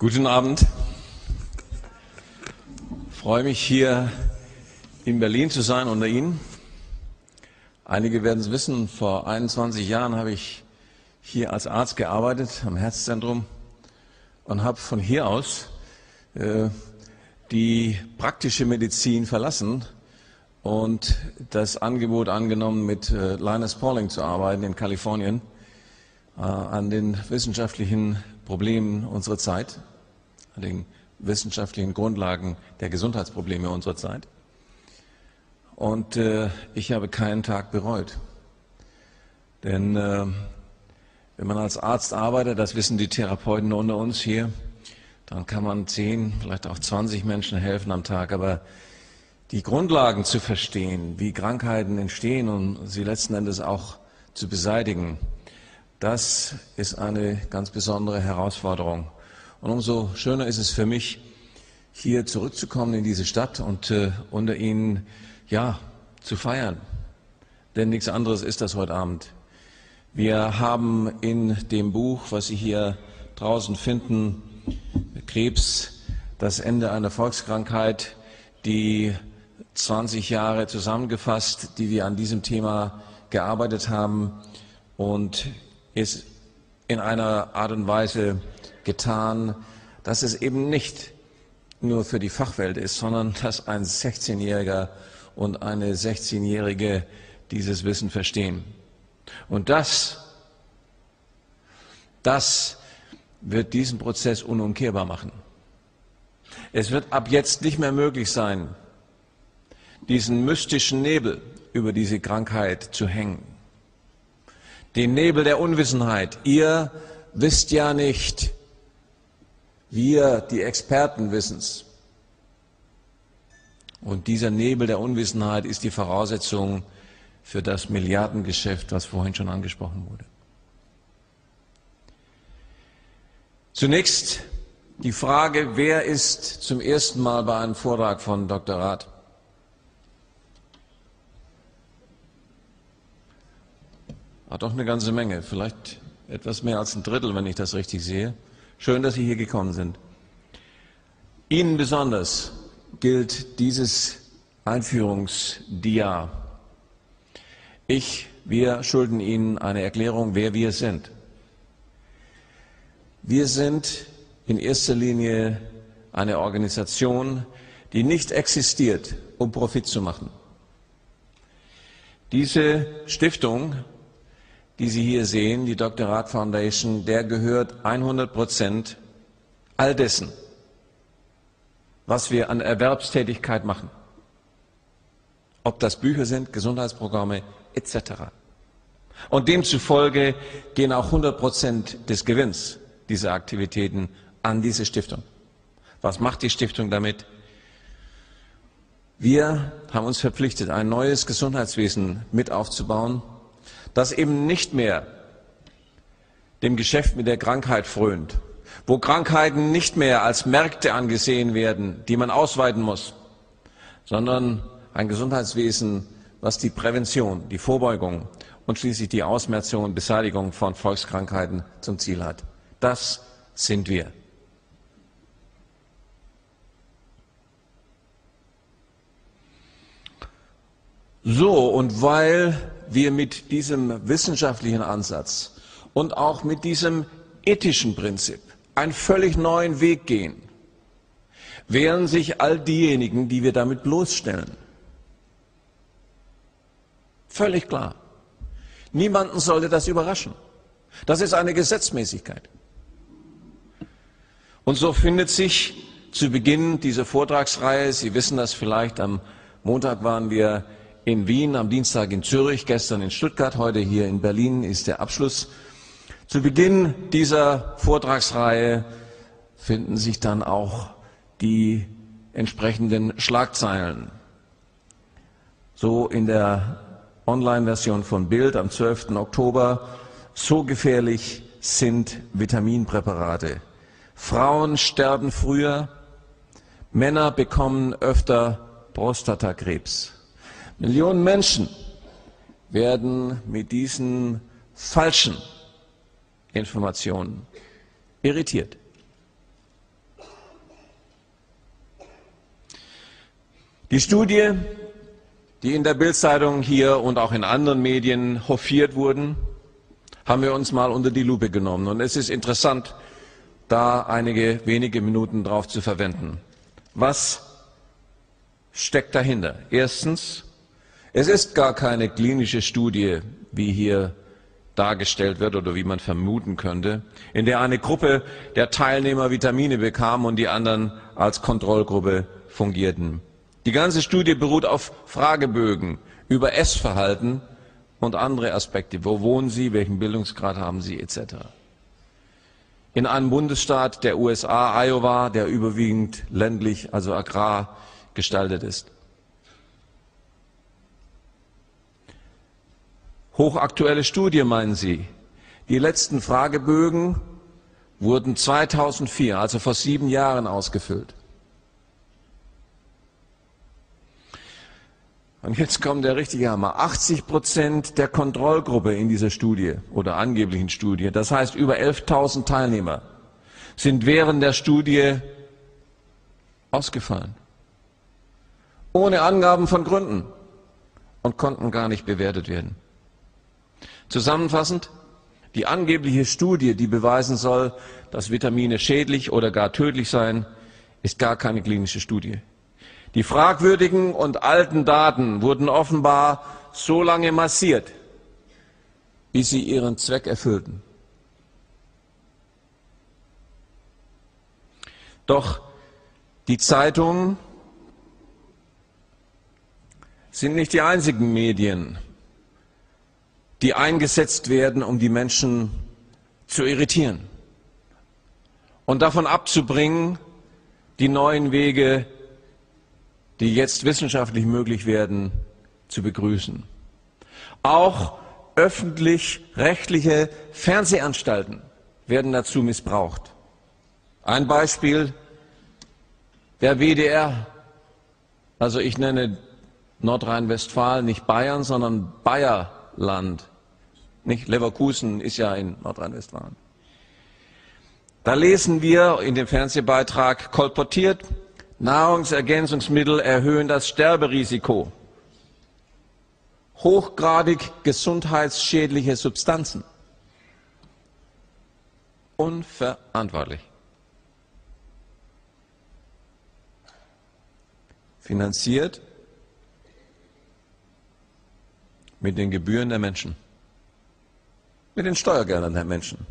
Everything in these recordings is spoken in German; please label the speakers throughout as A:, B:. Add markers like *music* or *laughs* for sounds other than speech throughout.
A: Guten Abend. Ich freue mich hier in Berlin zu sein unter Ihnen. Einige werden es wissen, vor 21 Jahren habe ich hier als Arzt gearbeitet am Herzzentrum und habe von hier aus äh, die praktische Medizin verlassen und das Angebot angenommen, mit äh, Linus Pauling zu arbeiten in Kalifornien äh, an den wissenschaftlichen Problemen unserer Zeit, an den wissenschaftlichen Grundlagen der Gesundheitsprobleme unserer Zeit. Und äh, ich habe keinen Tag bereut. Denn äh, wenn man als Arzt arbeitet, das wissen die Therapeuten unter uns hier, dann kann man 10, vielleicht auch 20 Menschen helfen am Tag. Aber die Grundlagen zu verstehen, wie Krankheiten entstehen und sie letzten Endes auch zu beseitigen, das ist eine ganz besondere Herausforderung. Und umso schöner ist es für mich, hier zurückzukommen in diese Stadt und äh, unter Ihnen, ja, zu feiern. Denn nichts anderes ist das heute Abend. Wir haben in dem Buch, was Sie hier draußen finden, Krebs, das Ende einer Volkskrankheit, die 20 Jahre zusammengefasst, die wir an diesem Thema gearbeitet haben und ist in einer Art und Weise getan, dass es eben nicht nur für die Fachwelt ist, sondern dass ein 16-Jähriger und eine 16-Jährige dieses Wissen verstehen. Und das, das wird diesen Prozess unumkehrbar machen. Es wird ab jetzt nicht mehr möglich sein, diesen mystischen Nebel über diese Krankheit zu hängen. Den Nebel der Unwissenheit. Ihr wisst ja nicht, wir, die Experten, wissen es. Und dieser Nebel der Unwissenheit ist die Voraussetzung für das Milliardengeschäft, was vorhin schon angesprochen wurde. Zunächst die Frage, wer ist zum ersten Mal bei einem Vortrag von Dr. Rath? Ah, doch eine ganze Menge, vielleicht etwas mehr als ein Drittel, wenn ich das richtig sehe. Schön, dass Sie hier gekommen sind. Ihnen besonders gilt dieses Einführungsdia. Ich, wir schulden Ihnen eine Erklärung, wer wir sind. Wir sind in erster Linie eine Organisation, die nicht existiert, um Profit zu machen. Diese Stiftung, die Sie hier sehen, die Dr. Rath Foundation, der gehört 100 Prozent all dessen, was wir an Erwerbstätigkeit machen. Ob das Bücher sind, Gesundheitsprogramme etc. Und demzufolge gehen auch 100 Prozent des Gewinns dieser Aktivitäten an diese Stiftung. Was macht die Stiftung damit? Wir haben uns verpflichtet, ein neues Gesundheitswesen mit aufzubauen, das eben nicht mehr dem Geschäft mit der Krankheit frönt, wo Krankheiten nicht mehr als Märkte angesehen werden, die man ausweiten muss, sondern ein Gesundheitswesen, was die Prävention, die Vorbeugung und schließlich die Ausmerzung und Beseitigung von Volkskrankheiten zum Ziel hat. Das sind wir. So, und weil wir mit diesem wissenschaftlichen Ansatz und auch mit diesem ethischen Prinzip einen völlig neuen Weg gehen, wehren sich all diejenigen, die wir damit bloßstellen. Völlig klar. Niemanden sollte das überraschen. Das ist eine Gesetzmäßigkeit. Und so findet sich zu Beginn dieser Vortragsreihe, Sie wissen das vielleicht, am Montag waren wir in Wien, am Dienstag in Zürich, gestern in Stuttgart, heute hier in Berlin ist der Abschluss. Zu Beginn dieser Vortragsreihe finden sich dann auch die entsprechenden Schlagzeilen. So in der Online-Version von Bild am 12. Oktober, so gefährlich sind Vitaminpräparate. Frauen sterben früher, Männer bekommen öfter Prostatakrebs. Millionen Menschen werden mit diesen falschen Informationen irritiert. Die Studie, die in der Bildzeitung hier und auch in anderen Medien hofiert wurden, haben wir uns mal unter die Lupe genommen. Und es ist interessant, da einige wenige Minuten drauf zu verwenden. Was steckt dahinter? Erstens, es ist gar keine klinische Studie, wie hier dargestellt wird oder wie man vermuten könnte, in der eine Gruppe der Teilnehmer Vitamine bekam und die anderen als Kontrollgruppe fungierten. Die ganze Studie beruht auf Fragebögen über Essverhalten und andere Aspekte. Wo wohnen Sie, welchen Bildungsgrad haben Sie, etc. In einem Bundesstaat der USA, Iowa, der überwiegend ländlich, also agrar gestaltet ist. Hochaktuelle Studie, meinen Sie? Die letzten Fragebögen wurden 2004, also vor sieben Jahren, ausgefüllt. Und jetzt kommt der richtige Hammer. 80 Prozent der Kontrollgruppe in dieser Studie oder angeblichen Studie, das heißt über 11.000 Teilnehmer, sind während der Studie ausgefallen. Ohne Angaben von Gründen und konnten gar nicht bewertet werden. Zusammenfassend, die angebliche Studie, die beweisen soll, dass Vitamine schädlich oder gar tödlich seien, ist gar keine klinische Studie. Die fragwürdigen und alten Daten wurden offenbar so lange massiert, bis sie ihren Zweck erfüllten. Doch die Zeitungen sind nicht die einzigen Medien, die eingesetzt werden, um die Menschen zu irritieren und davon abzubringen, die neuen Wege, die jetzt wissenschaftlich möglich werden, zu begrüßen. Auch öffentlich-rechtliche Fernsehanstalten werden dazu missbraucht. Ein Beispiel, der WDR, also ich nenne Nordrhein-Westfalen nicht Bayern, sondern Bayer Land. Nicht? Leverkusen ist ja in Nordrhein-Westfalen. Da lesen wir in dem Fernsehbeitrag kolportiert, Nahrungsergänzungsmittel erhöhen das Sterberisiko. Hochgradig gesundheitsschädliche Substanzen. Unverantwortlich. Finanziert mit den Gebühren der Menschen, mit den Steuergeldern der Menschen,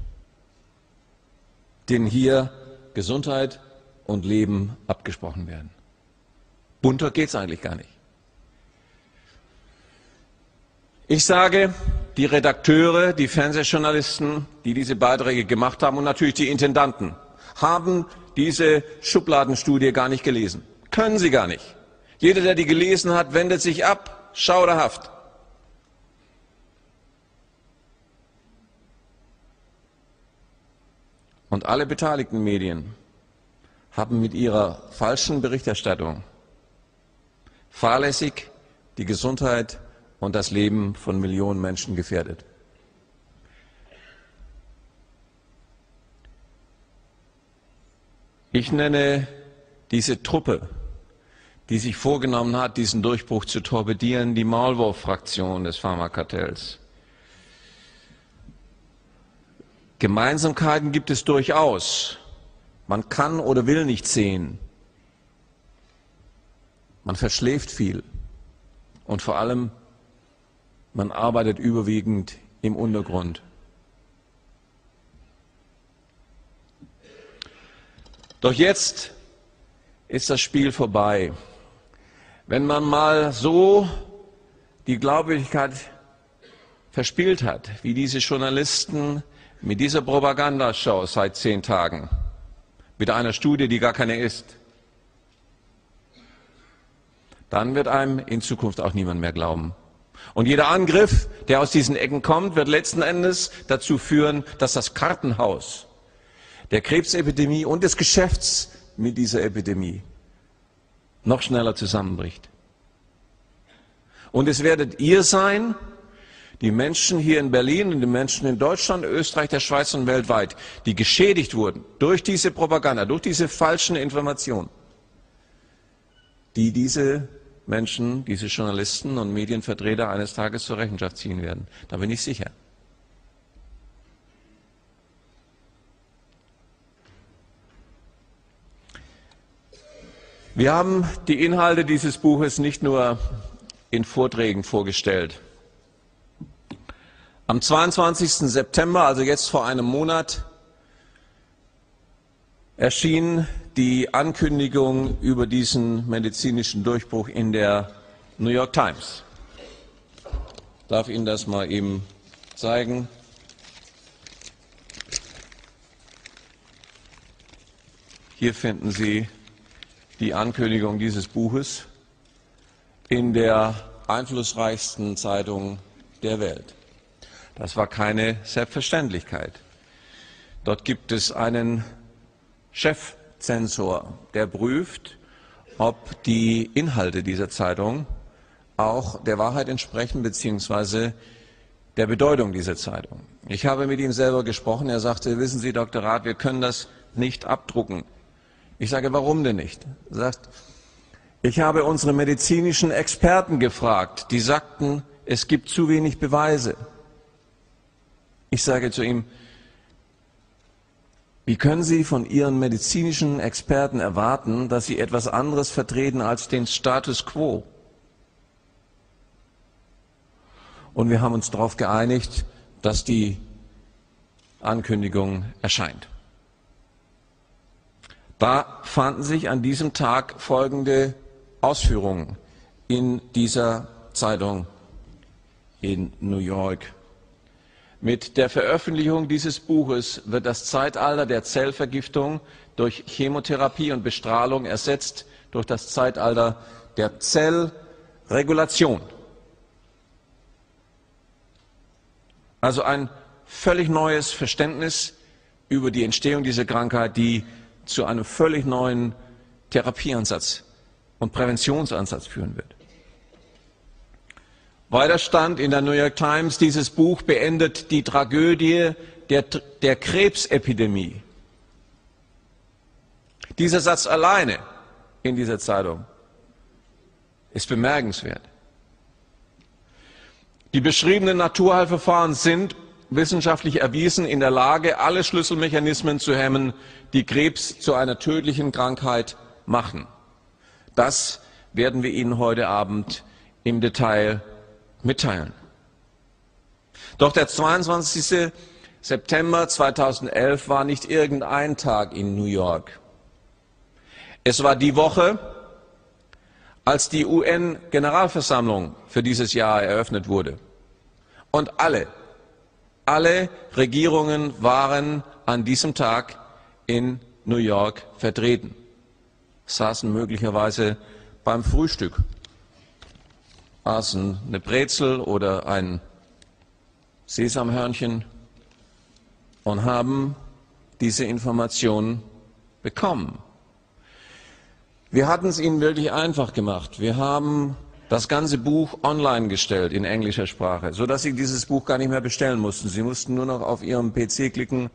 A: denen hier Gesundheit und Leben abgesprochen werden. Bunter geht es eigentlich gar nicht. Ich sage, die Redakteure, die Fernsehjournalisten, die diese Beiträge gemacht haben und natürlich die Intendanten, haben diese Schubladenstudie gar nicht gelesen. Können sie gar nicht. Jeder, der die gelesen hat, wendet sich ab. Schauderhaft. Und alle beteiligten Medien haben mit ihrer falschen Berichterstattung fahrlässig die Gesundheit und das Leben von Millionen Menschen gefährdet. Ich nenne diese Truppe, die sich vorgenommen hat, diesen Durchbruch zu torpedieren, die Maulwurf-Fraktion des Pharmakartells. Gemeinsamkeiten gibt es durchaus. Man kann oder will nicht sehen. Man verschläft viel. Und vor allem, man arbeitet überwiegend im Untergrund. Doch jetzt ist das Spiel vorbei. Wenn man mal so die Glaubwürdigkeit verspielt hat, wie diese Journalisten mit dieser Propagandashow seit zehn Tagen, mit einer Studie, die gar keine ist, dann wird einem in Zukunft auch niemand mehr glauben. Und jeder Angriff, der aus diesen Ecken kommt, wird letzten Endes dazu führen, dass das Kartenhaus der Krebsepidemie und des Geschäfts mit dieser Epidemie noch schneller zusammenbricht. Und es werdet ihr sein, die Menschen hier in Berlin und die Menschen in Deutschland, Österreich, der Schweiz und weltweit, die geschädigt wurden durch diese Propaganda, durch diese falschen Informationen, die diese Menschen, diese Journalisten und Medienvertreter eines Tages zur Rechenschaft ziehen werden. Da bin ich sicher. Wir haben die Inhalte dieses Buches nicht nur in Vorträgen vorgestellt. Am 22. September, also jetzt vor einem Monat, erschien die Ankündigung über diesen medizinischen Durchbruch in der New York Times. Ich darf Ihnen das mal eben zeigen. Hier finden Sie die Ankündigung dieses Buches in der einflussreichsten Zeitung der Welt. Das war keine Selbstverständlichkeit. Dort gibt es einen Chefzensor, der prüft, ob die Inhalte dieser Zeitung auch der Wahrheit entsprechen beziehungsweise der Bedeutung dieser Zeitung. Ich habe mit ihm selber gesprochen. Er sagte, wissen Sie, Dr. Rath, wir können das nicht abdrucken. Ich sage, warum denn nicht? Er sagt, ich habe unsere medizinischen Experten gefragt. Die sagten, es gibt zu wenig Beweise. Ich sage zu ihm, wie können Sie von Ihren medizinischen Experten erwarten, dass Sie etwas anderes vertreten als den Status quo? Und wir haben uns darauf geeinigt, dass die Ankündigung erscheint. Da fanden sich an diesem Tag folgende Ausführungen in dieser Zeitung in New York. Mit der Veröffentlichung dieses Buches wird das Zeitalter der Zellvergiftung durch Chemotherapie und Bestrahlung ersetzt durch das Zeitalter der Zellregulation. Also ein völlig neues Verständnis über die Entstehung dieser Krankheit, die zu einem völlig neuen Therapieansatz und Präventionsansatz führen wird. Weiter stand in der New York Times, dieses Buch beendet die Tragödie der, der Krebsepidemie. Dieser Satz alleine in dieser Zeitung ist bemerkenswert. Die beschriebenen Naturheilverfahren sind wissenschaftlich erwiesen in der Lage, alle Schlüsselmechanismen zu hemmen, die Krebs zu einer tödlichen Krankheit machen. Das werden wir Ihnen heute Abend im Detail mitteilen. Doch der 22. September 2011 war nicht irgendein Tag in New York. Es war die Woche, als die UN-Generalversammlung für dieses Jahr eröffnet wurde. Und alle, alle Regierungen waren an diesem Tag in New York vertreten, saßen möglicherweise beim Frühstück aßen eine Brezel oder ein Sesamhörnchen und haben diese Informationen bekommen. Wir hatten es ihnen wirklich einfach gemacht. Wir haben das ganze Buch online gestellt in englischer Sprache, sodass sie dieses Buch gar nicht mehr bestellen mussten. Sie mussten nur noch auf ihrem PC klicken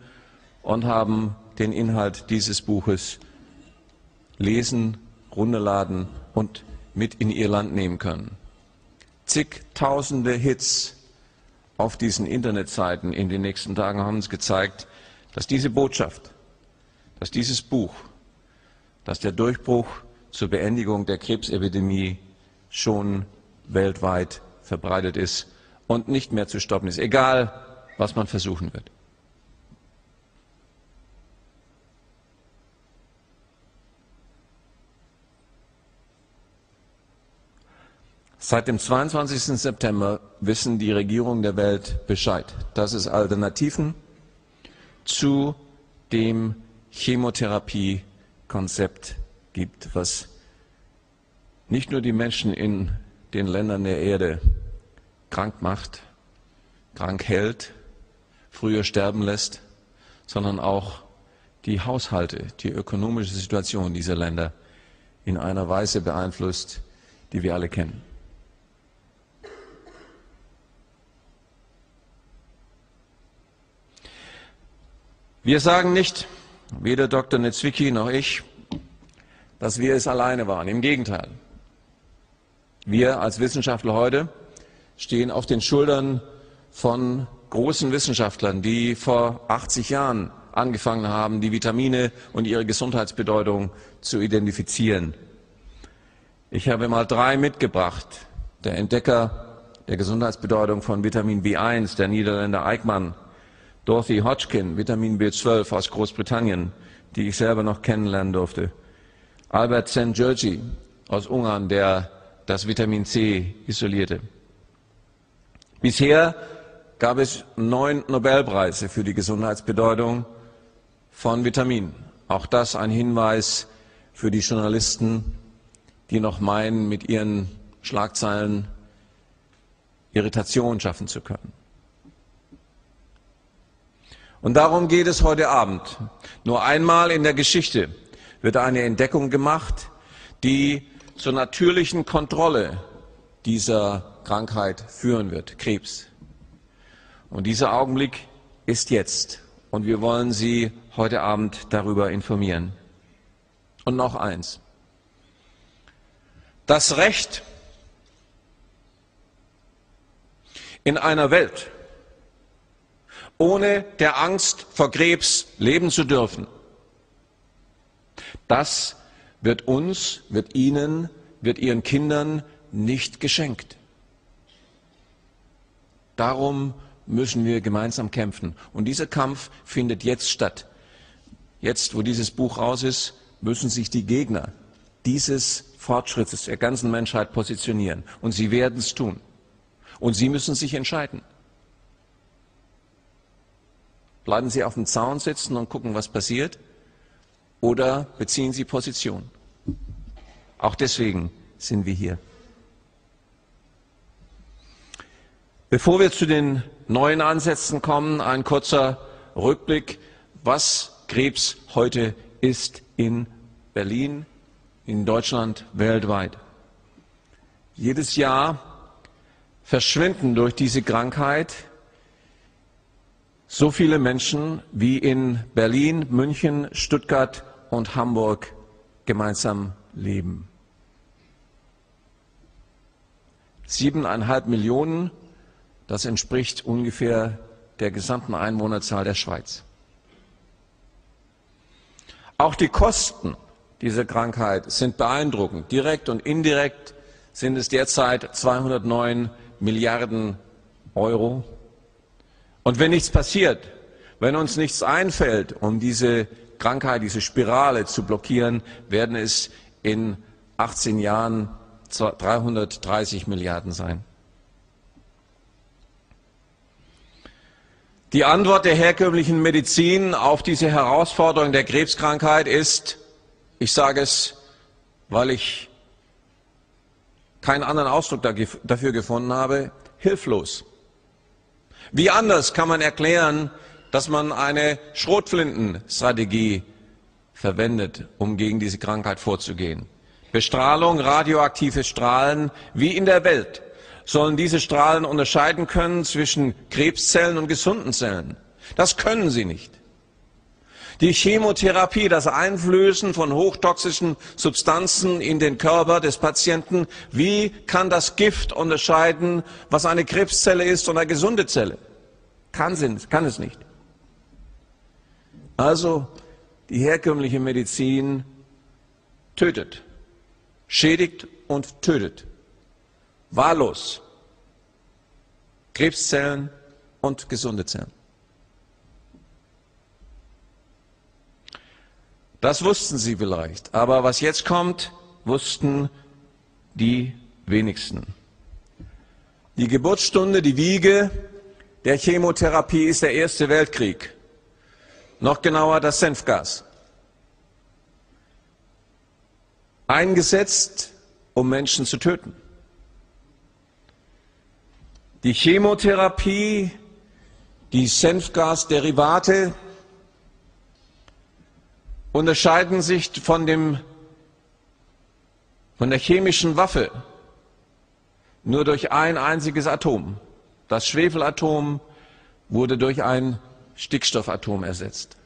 A: und haben den Inhalt dieses Buches lesen, runterladen und mit in ihr Land nehmen können zigtausende Hits auf diesen Internetseiten in den nächsten Tagen haben uns gezeigt, dass diese Botschaft, dass dieses Buch, dass der Durchbruch zur Beendigung der Krebsepidemie schon weltweit verbreitet ist und nicht mehr zu stoppen ist, egal was man versuchen wird. Seit dem 22. September wissen die Regierungen der Welt Bescheid, dass es Alternativen zu dem Chemotherapiekonzept gibt, was nicht nur die Menschen in den Ländern der Erde krank macht, krank hält, früher sterben lässt, sondern auch die Haushalte, die ökonomische Situation dieser Länder in einer Weise beeinflusst, die wir alle kennen. Wir sagen nicht, weder Dr. Nitzwicki noch ich, dass wir es alleine waren. Im Gegenteil. Wir als Wissenschaftler heute stehen auf den Schultern von großen Wissenschaftlern, die vor 80 Jahren angefangen haben, die Vitamine und ihre Gesundheitsbedeutung zu identifizieren. Ich habe mal drei mitgebracht. Der Entdecker der Gesundheitsbedeutung von Vitamin B1, der Niederländer Eichmann, Dorothy Hodgkin, Vitamin B12 aus Großbritannien, die ich selber noch kennenlernen durfte, Albert Szent-Györgyi aus Ungarn, der das Vitamin C isolierte. Bisher gab es neun Nobelpreise für die Gesundheitsbedeutung von Vitaminen. Auch das ein Hinweis für die Journalisten, die noch meinen, mit ihren Schlagzeilen Irritation schaffen zu können. Und darum geht es heute Abend. Nur einmal in der Geschichte wird eine Entdeckung gemacht, die zur natürlichen Kontrolle dieser Krankheit führen wird, Krebs. Und dieser Augenblick ist jetzt. Und wir wollen Sie heute Abend darüber informieren. Und noch eins. Das Recht in einer Welt, ohne der Angst vor Krebs leben zu dürfen, das wird uns, wird Ihnen, wird Ihren Kindern nicht geschenkt. Darum müssen wir gemeinsam kämpfen. Und dieser Kampf findet jetzt statt. Jetzt, wo dieses Buch raus ist, müssen sich die Gegner dieses Fortschrittes der ganzen Menschheit positionieren. Und sie werden es tun. Und sie müssen sich entscheiden. Bleiben Sie auf dem Zaun sitzen und gucken, was passiert? Oder beziehen Sie Position? Auch deswegen sind wir hier. Bevor wir zu den neuen Ansätzen kommen, ein kurzer Rückblick, was Krebs heute ist in Berlin, in Deutschland, weltweit. Jedes Jahr verschwinden durch diese Krankheit so viele Menschen wie in Berlin, München, Stuttgart und Hamburg gemeinsam leben. Siebeneinhalb Millionen, das entspricht ungefähr der gesamten Einwohnerzahl der Schweiz. Auch die Kosten dieser Krankheit sind beeindruckend. Direkt und indirekt sind es derzeit 209 Milliarden Euro. Und wenn nichts passiert, wenn uns nichts einfällt, um diese Krankheit, diese Spirale zu blockieren, werden es in 18 Jahren 330 Milliarden sein. Die Antwort der herkömmlichen Medizin auf diese Herausforderung der Krebskrankheit ist, ich sage es, weil ich keinen anderen Ausdruck dafür gefunden habe, hilflos. Wie anders kann man erklären, dass man eine Schrotflintenstrategie verwendet, um gegen diese Krankheit vorzugehen. Bestrahlung, radioaktive Strahlen, wie in der Welt, sollen diese Strahlen unterscheiden können zwischen Krebszellen und gesunden Zellen. Das können sie nicht. Die Chemotherapie, das Einflößen von hochtoxischen Substanzen in den Körper des Patienten, wie kann das Gift unterscheiden, was eine Krebszelle ist und eine gesunde Zelle? Kann, sie, kann es nicht. Also die herkömmliche Medizin tötet, schädigt und tötet. Wahllos. Krebszellen und gesunde Zellen. Das wussten Sie vielleicht. Aber was jetzt kommt, wussten die wenigsten. Die Geburtsstunde, die Wiege der Chemotherapie ist der Erste Weltkrieg. Noch genauer das Senfgas. Eingesetzt, um Menschen zu töten. Die Chemotherapie, die Senfgasderivate unterscheiden sich von, dem, von der chemischen Waffe nur durch ein einziges Atom. Das Schwefelatom wurde durch ein Stickstoffatom ersetzt.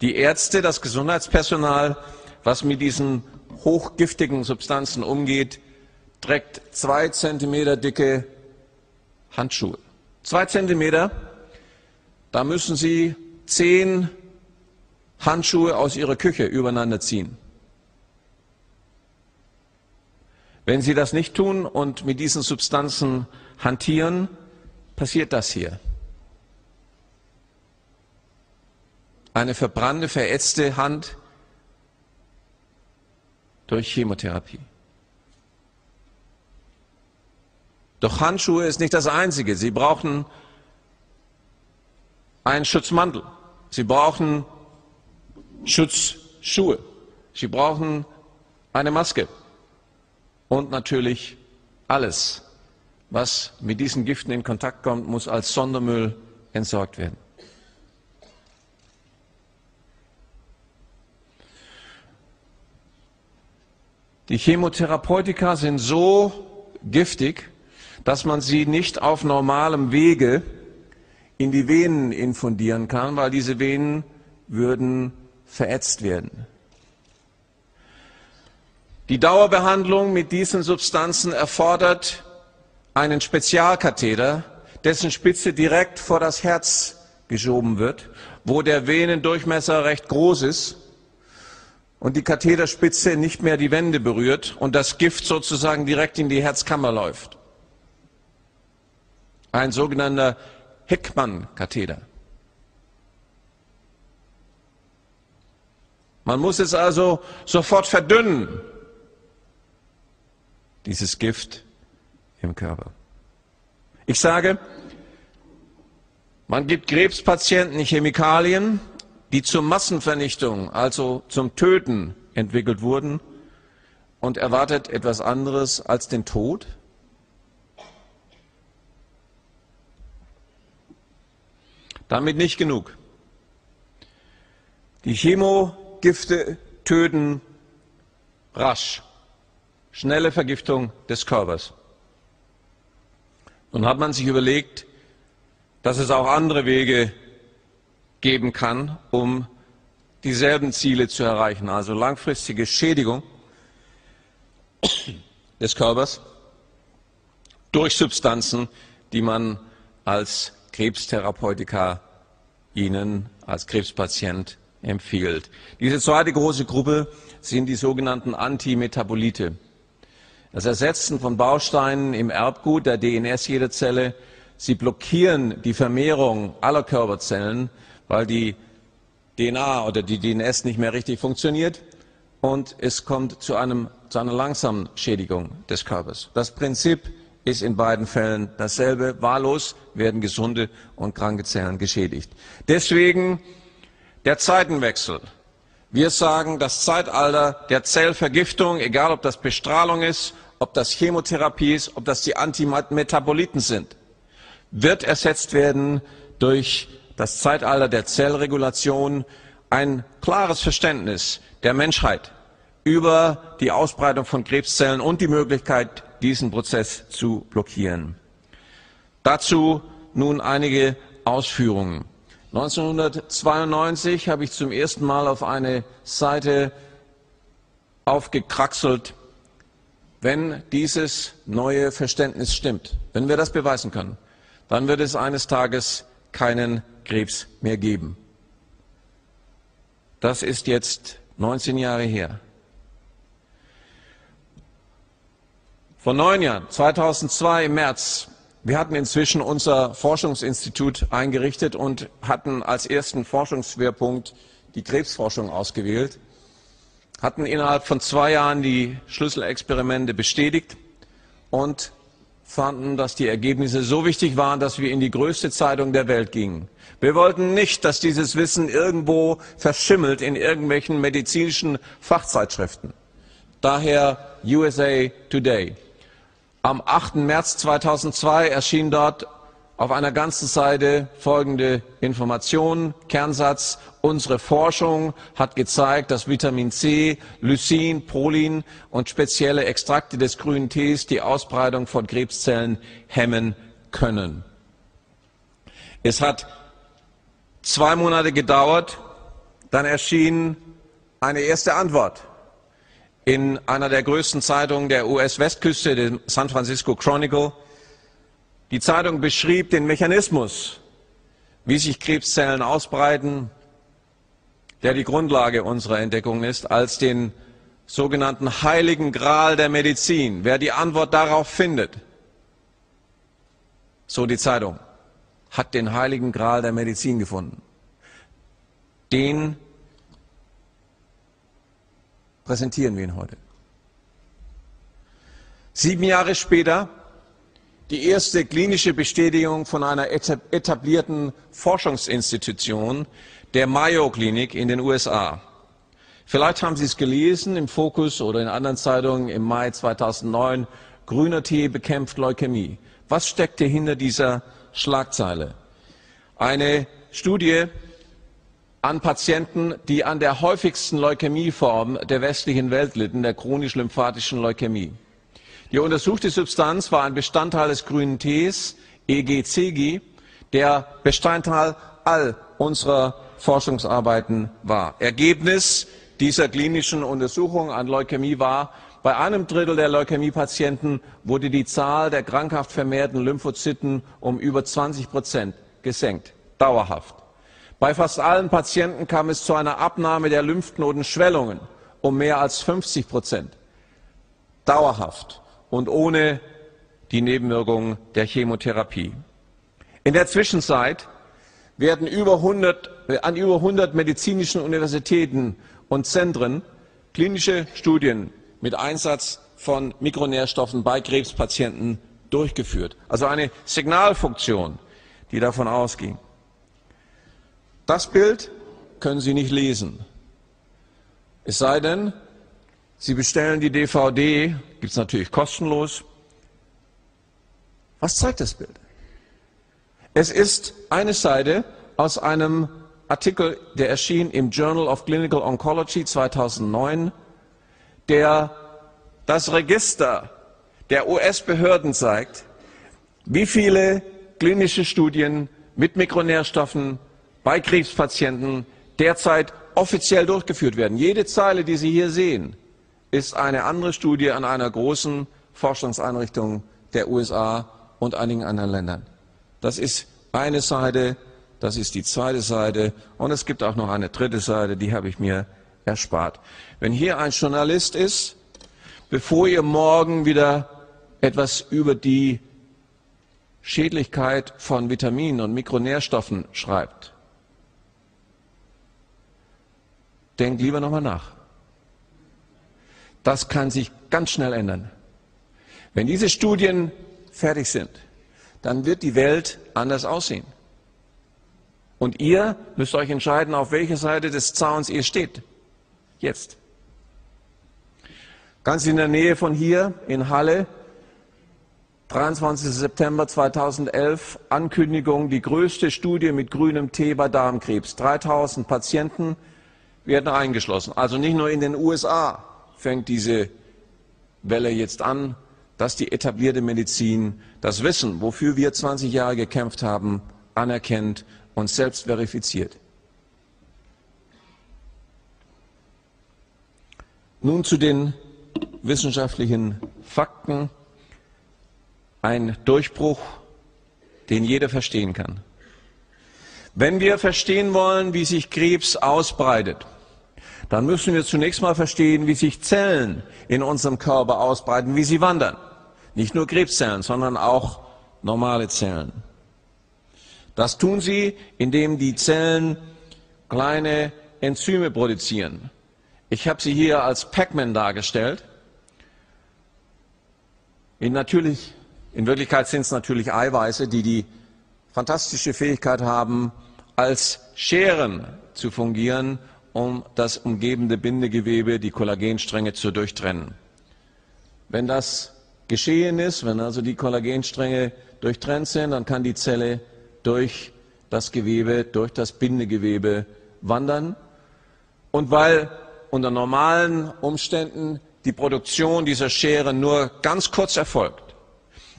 A: Die Ärzte, das Gesundheitspersonal was mit diesen hochgiftigen Substanzen umgeht, trägt zwei Zentimeter dicke Handschuhe. Zwei Zentimeter, da müssen Sie zehn Handschuhe aus Ihrer Küche übereinander ziehen. Wenn Sie das nicht tun und mit diesen Substanzen hantieren, passiert das hier. Eine verbrannte, verätzte Hand durch Chemotherapie. Doch Handschuhe ist nicht das Einzige. Sie brauchen einen Schutzmantel. Sie brauchen Schutzschuhe. Sie brauchen eine Maske. Und natürlich alles, was mit diesen Giften in Kontakt kommt, muss als Sondermüll entsorgt werden. Die Chemotherapeutika sind so giftig, dass man sie nicht auf normalem Wege in die Venen infundieren kann, weil diese Venen würden verätzt werden. Die Dauerbehandlung mit diesen Substanzen erfordert einen Spezialkatheter, dessen Spitze direkt vor das Herz geschoben wird, wo der Venendurchmesser recht groß ist und die Katheterspitze nicht mehr die Wände berührt und das Gift sozusagen direkt in die Herzkammer läuft. Ein sogenannter Heckmann-Katheter. Man muss es also sofort verdünnen, dieses Gift im Körper. Ich sage, man gibt Krebspatienten Chemikalien, die zur Massenvernichtung, also zum Töten entwickelt wurden und erwartet etwas anderes als den Tod? Damit nicht genug. Die Chemogifte töten rasch. Schnelle Vergiftung des Körpers. Nun hat man sich überlegt, dass es auch andere Wege geben kann, um dieselben Ziele zu erreichen, also langfristige Schädigung des Körpers durch Substanzen, die man als Krebstherapeutika Ihnen als Krebspatient empfiehlt. Diese zweite große Gruppe sind die sogenannten Antimetabolite. Das Ersetzen von Bausteinen im Erbgut der DNS jeder Zelle. Sie blockieren die Vermehrung aller Körperzellen, weil die DNA oder die DNS nicht mehr richtig funktioniert und es kommt zu, einem, zu einer langsamen Schädigung des Körpers. Das Prinzip ist in beiden Fällen dasselbe. Wahllos werden gesunde und kranke Zellen geschädigt. Deswegen der Zeitenwechsel. Wir sagen, das Zeitalter der Zellvergiftung, egal ob das Bestrahlung ist, ob das Chemotherapie ist, ob das die Antimetaboliten sind, wird ersetzt werden durch das Zeitalter der Zellregulation, ein klares Verständnis der Menschheit über die Ausbreitung von Krebszellen und die Möglichkeit, diesen Prozess zu blockieren. Dazu nun einige Ausführungen. 1992 habe ich zum ersten Mal auf eine Seite aufgekraxelt, wenn dieses neue Verständnis stimmt, wenn wir das beweisen können, dann wird es eines Tages keinen Krebs mehr geben. Das ist jetzt 19 Jahre her. Vor neun Jahren, 2002 im März, wir hatten inzwischen unser Forschungsinstitut eingerichtet und hatten als ersten Forschungsschwerpunkt die Krebsforschung ausgewählt, hatten innerhalb von zwei Jahren die Schlüsselexperimente bestätigt und fanden, dass die Ergebnisse so wichtig waren, dass wir in die größte Zeitung der Welt gingen. Wir wollten nicht, dass dieses Wissen irgendwo verschimmelt in irgendwelchen medizinischen Fachzeitschriften. Daher USA Today. Am 8. März 2002 erschien dort auf einer ganzen Seite folgende Information, Kernsatz, unsere Forschung hat gezeigt, dass Vitamin C, Lysin, Prolin und spezielle Extrakte des grünen Tees die Ausbreitung von Krebszellen hemmen können. Es hat zwei Monate gedauert, dann erschien eine erste Antwort in einer der größten Zeitungen der US-Westküste, dem San Francisco Chronicle. Die Zeitung beschrieb den Mechanismus, wie sich Krebszellen ausbreiten, der die Grundlage unserer Entdeckung ist, als den sogenannten heiligen Gral der Medizin. Wer die Antwort darauf findet, so die Zeitung, hat den heiligen Gral der Medizin gefunden. Den präsentieren wir Ihnen heute. Sieben Jahre später die erste klinische Bestätigung von einer etablierten Forschungsinstitution, der Mayo Klinik in den USA. Vielleicht haben Sie es gelesen im Fokus oder in anderen Zeitungen im Mai 2009. Grüner Tee bekämpft Leukämie. Was steckte hinter dieser Schlagzeile? Eine Studie an Patienten, die an der häufigsten Leukämieform der westlichen Welt litten, der chronisch-lymphatischen Leukämie. Die untersuchte Substanz war ein Bestandteil des grünen Tees, EGCG, der Bestandteil all unserer Forschungsarbeiten war. Ergebnis dieser klinischen Untersuchung an Leukämie war, bei einem Drittel der Leukämiepatienten wurde die Zahl der krankhaft vermehrten Lymphozyten um über 20 Prozent gesenkt, dauerhaft. Bei fast allen Patienten kam es zu einer Abnahme der Lymphknotenschwellungen um mehr als 50 Prozent, dauerhaft und ohne die Nebenwirkungen der Chemotherapie. In der Zwischenzeit werden über 100, an über 100 medizinischen Universitäten und Zentren klinische Studien mit Einsatz von Mikronährstoffen bei Krebspatienten durchgeführt. Also eine Signalfunktion, die davon ausging. Das Bild können Sie nicht lesen. Es sei denn, Sie bestellen die DVD, gibt es natürlich kostenlos. Was zeigt das Bild? Es ist eine Seite aus einem Artikel, der erschien im Journal of Clinical Oncology 2009, der das Register der US-Behörden zeigt, wie viele klinische Studien mit Mikronährstoffen bei Krebspatienten derzeit offiziell durchgeführt werden. Jede Zeile, die Sie hier sehen, ist eine andere Studie an einer großen Forschungseinrichtung der USA und einigen anderen Ländern. Das ist eine Seite, das ist die zweite Seite und es gibt auch noch eine dritte Seite, die habe ich mir erspart. Wenn hier ein Journalist ist, bevor ihr morgen wieder etwas über die Schädlichkeit von Vitaminen und Mikronährstoffen schreibt, denkt lieber nochmal nach. Das kann sich ganz schnell ändern. Wenn diese Studien fertig sind, dann wird die Welt anders aussehen. Und ihr müsst euch entscheiden, auf welcher Seite des Zauns ihr steht. Jetzt. Ganz in der Nähe von hier in Halle, 23. September 2011, Ankündigung, die größte Studie mit grünem Tee bei Darmkrebs. 3000 Patienten werden eingeschlossen. Also nicht nur in den USA fängt diese Welle jetzt an, dass die etablierte Medizin das Wissen, wofür wir 20 Jahre gekämpft haben, anerkennt und selbst verifiziert. Nun zu den wissenschaftlichen Fakten. Ein Durchbruch, den jeder verstehen kann. Wenn wir verstehen wollen, wie sich Krebs ausbreitet, dann müssen wir zunächst mal verstehen, wie sich Zellen in unserem Körper ausbreiten, wie sie wandern. Nicht nur Krebszellen, sondern auch normale Zellen. Das tun sie, indem die Zellen kleine Enzyme produzieren. Ich habe sie hier als Pac-Man dargestellt. In, natürlich, in Wirklichkeit sind es natürlich Eiweiße, die die fantastische Fähigkeit haben, als Scheren zu fungieren, um das umgebende Bindegewebe, die Kollagenstränge zu durchtrennen. Wenn das geschehen ist, wenn also die Kollagenstränge durchtrennt sind, dann kann die Zelle durch das Gewebe, durch das Bindegewebe wandern. Und weil unter normalen Umständen die Produktion dieser Schere nur ganz kurz erfolgt,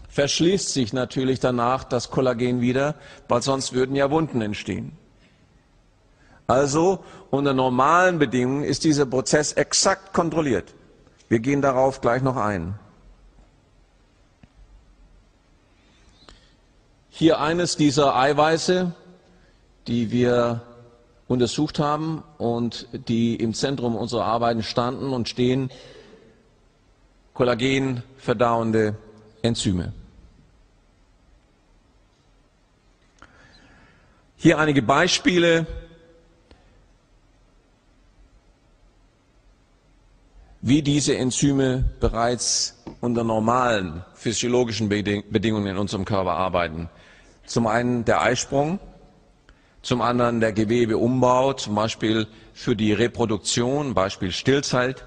A: verschließt sich natürlich danach das Kollagen wieder, weil sonst würden ja Wunden entstehen. Also unter normalen Bedingungen ist dieser Prozess exakt kontrolliert. Wir gehen darauf gleich noch ein. Hier eines dieser Eiweiße, die wir untersucht haben und die im Zentrum unserer Arbeiten standen und stehen, Kollagen verdauende Enzyme. Hier einige Beispiele. wie diese Enzyme bereits unter normalen physiologischen Bedingungen in unserem Körper arbeiten. Zum einen der Eisprung, zum anderen der Gewebeumbau, zum Beispiel für die Reproduktion, Beispiel Stillzeit,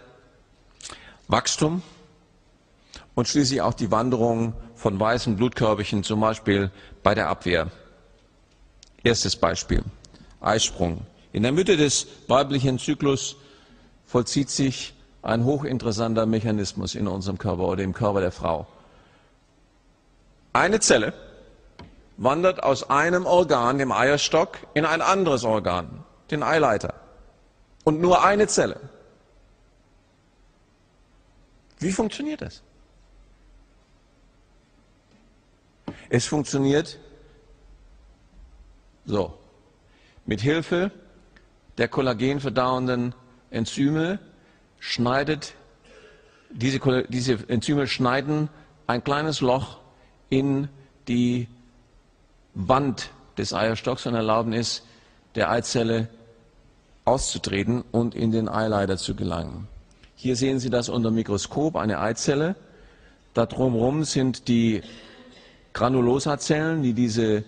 A: Wachstum und schließlich auch die Wanderung von weißen Blutkörperchen, zum Beispiel bei der Abwehr. Erstes Beispiel, Eisprung. In der Mitte des weiblichen Zyklus vollzieht sich ein hochinteressanter Mechanismus in unserem Körper oder im Körper der Frau. Eine Zelle wandert aus einem Organ, dem Eierstock, in ein anderes Organ, den Eileiter. Und nur eine Zelle. Wie funktioniert das? Es funktioniert so. Mit Hilfe der kollagenverdauenden Enzyme schneidet, diese, diese Enzyme schneiden ein kleines Loch in die Wand des Eierstocks und erlauben es, der Eizelle auszutreten und in den Eileiter zu gelangen. Hier sehen Sie das unter dem Mikroskop, eine Eizelle. Da drumherum sind die Granulosazellen, die diese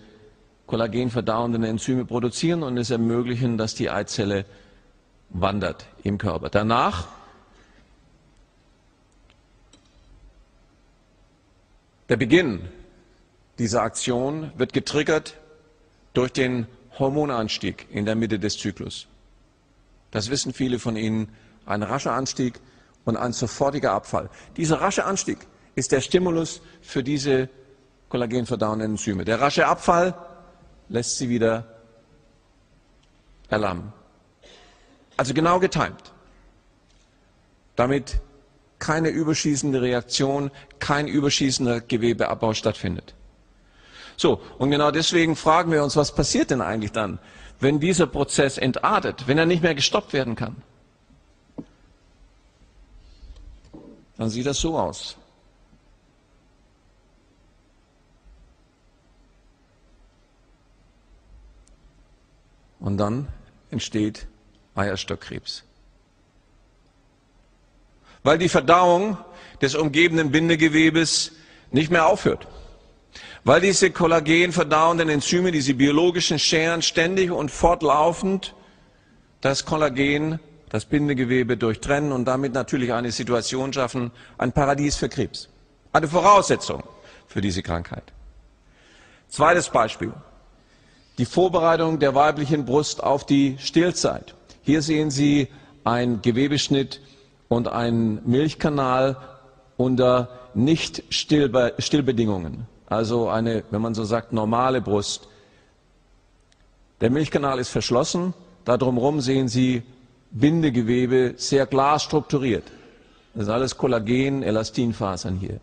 A: kollagenverdauenden Enzyme produzieren und es ermöglichen, dass die Eizelle wandert im Körper. Danach Der Beginn dieser Aktion wird getriggert durch den Hormonanstieg in der Mitte des Zyklus. Das wissen viele von Ihnen. Ein rascher Anstieg und ein sofortiger Abfall. Dieser rasche Anstieg ist der Stimulus für diese kollagenverdauenden Enzyme. Der rasche Abfall lässt sie wieder erlammen. Also genau getimt. Damit keine überschießende Reaktion, kein überschießender Gewebeabbau stattfindet. So, und genau deswegen fragen wir uns, was passiert denn eigentlich dann, wenn dieser Prozess entartet, wenn er nicht mehr gestoppt werden kann? Dann sieht das so aus. Und dann entsteht Eierstockkrebs weil die Verdauung des umgebenden Bindegewebes nicht mehr aufhört. Weil diese kollagenverdauenden Enzyme, diese biologischen Scheren ständig und fortlaufend das Kollagen, das Bindegewebe durchtrennen und damit natürlich eine Situation schaffen, ein Paradies für Krebs. Eine Voraussetzung für diese Krankheit. Zweites Beispiel. Die Vorbereitung der weiblichen Brust auf die Stillzeit. Hier sehen Sie einen Gewebeschnitt und einen Milchkanal unter nicht Stillbedingungen, also eine, wenn man so sagt, normale Brust. Der Milchkanal ist verschlossen, da drumherum sehen Sie Bindegewebe sehr klar strukturiert. Das ist alles Kollagen, Elastinfasern hier.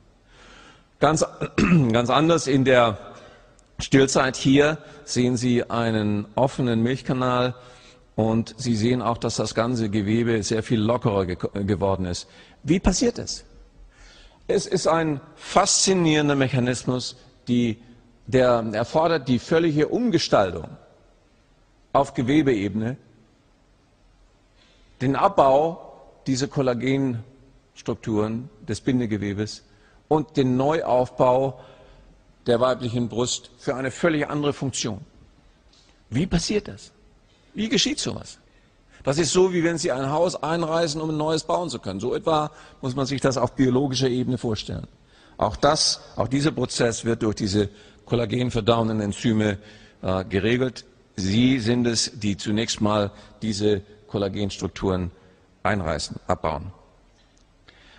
A: Ganz, *clears throat* ganz anders in der Stillzeit hier sehen Sie einen offenen Milchkanal und Sie sehen auch, dass das ganze Gewebe sehr viel lockerer ge geworden ist. Wie passiert es? Es ist ein faszinierender Mechanismus, die, der erfordert die völlige Umgestaltung auf Gewebeebene, den Abbau dieser Kollagenstrukturen des Bindegewebes und den Neuaufbau der weiblichen Brust für eine völlig andere Funktion. Wie passiert das? Wie geschieht sowas? Das ist so, wie wenn Sie ein Haus einreißen, um ein neues bauen zu können. So etwa muss man sich das auf biologischer Ebene vorstellen. Auch das, auch dieser Prozess wird durch diese kollagenverdauenden Enzyme äh, geregelt. Sie sind es, die zunächst mal diese Kollagenstrukturen einreißen, abbauen.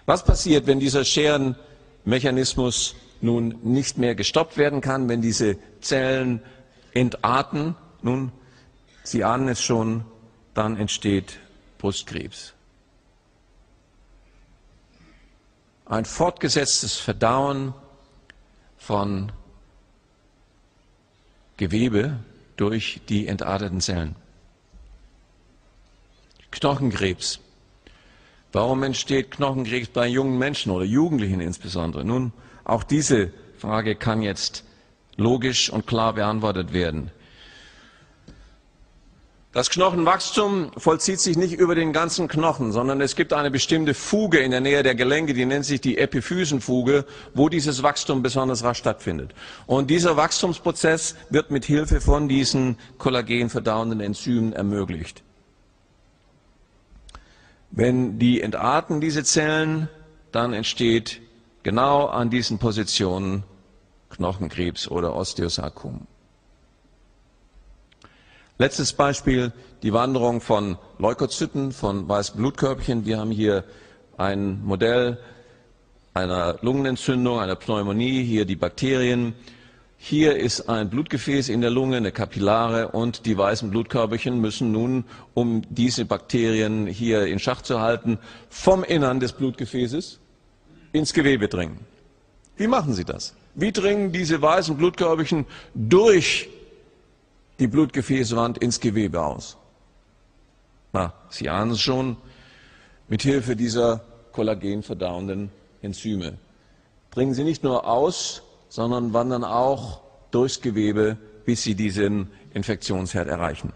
A: Was passiert, wenn dieser Scherenmechanismus nun nicht mehr gestoppt werden kann, wenn diese Zellen entarten? Nun, Sie ahnen es schon, dann entsteht Brustkrebs. ein fortgesetztes Verdauen von Gewebe durch die entarteten Zellen. Knochenkrebs. Warum entsteht Knochenkrebs bei jungen Menschen oder Jugendlichen insbesondere? Nun, auch diese Frage kann jetzt logisch und klar beantwortet werden. Das Knochenwachstum vollzieht sich nicht über den ganzen Knochen, sondern es gibt eine bestimmte Fuge in der Nähe der Gelenke, die nennt sich die Epiphysenfuge, wo dieses Wachstum besonders rasch stattfindet. Und dieser Wachstumsprozess wird mit Hilfe von diesen kollagenverdauenden Enzymen ermöglicht. Wenn die entarten diese Zellen, dann entsteht genau an diesen Positionen Knochenkrebs oder Osteosarkom. Letztes Beispiel, die Wanderung von Leukozyten, von weißen Blutkörbchen. Wir haben hier ein Modell einer Lungenentzündung, einer Pneumonie, hier die Bakterien. Hier ist ein Blutgefäß in der Lunge, eine Kapillare und die weißen Blutkörperchen müssen nun, um diese Bakterien hier in Schach zu halten, vom Innern des Blutgefäßes ins Gewebe dringen. Wie machen sie das? Wie dringen diese weißen Blutkörperchen durch die Blutgefäßwand ins Gewebe aus. Na, Sie ahnen es schon, mit Hilfe dieser kollagenverdauenden Enzyme. Bringen sie nicht nur aus, sondern wandern auch durchs Gewebe, bis sie diesen Infektionsherd erreichen.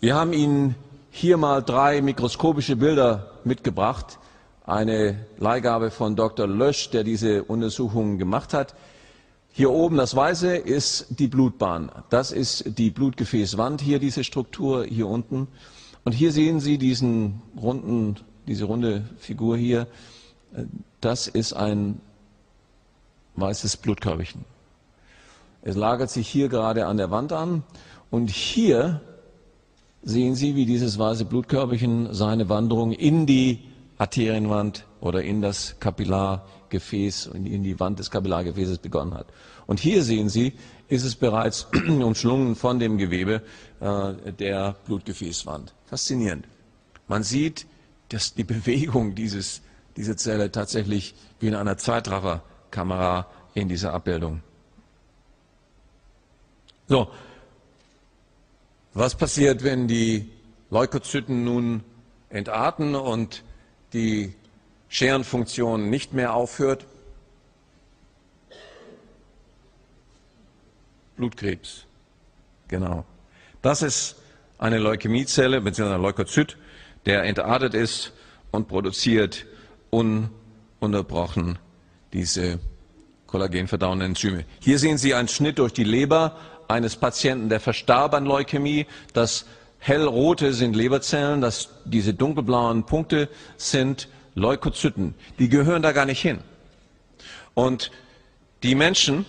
A: Wir haben Ihnen hier mal drei mikroskopische Bilder mitgebracht. Eine Leihgabe von Dr. Lösch, der diese Untersuchungen gemacht hat. Hier oben das Weiße ist die Blutbahn. Das ist die Blutgefäßwand hier, diese Struktur hier unten. Und hier sehen Sie diesen runden, diese runde Figur hier. Das ist ein weißes Blutkörperchen. Es lagert sich hier gerade an der Wand an. Und hier sehen Sie, wie dieses weiße Blutkörperchen seine Wanderung in die Arterienwand oder in das Kapillargefäß, in die Wand des Kapillargefäßes begonnen hat. Und hier sehen Sie, ist es bereits *clears throat* umschlungen von dem Gewebe äh, der Blutgefäßwand. Faszinierend. Man sieht, dass die Bewegung dieses, dieser Zelle tatsächlich wie in einer Zeitrafferkamera in dieser Abbildung. So, was passiert, wenn die Leukozyten nun entarten und die Scherenfunktion nicht mehr aufhört. Blutkrebs. Genau. Das ist eine Leukämiezelle bzw. ein Leukozyt, der entartet ist und produziert ununterbrochen diese kollagenverdauenden Enzyme. Hier sehen Sie einen Schnitt durch die Leber eines Patienten, der verstarb an Leukämie. Das hellrote sind Leberzellen, das, diese dunkelblauen Punkte sind Leukozyten. Die gehören da gar nicht hin. Und die Menschen,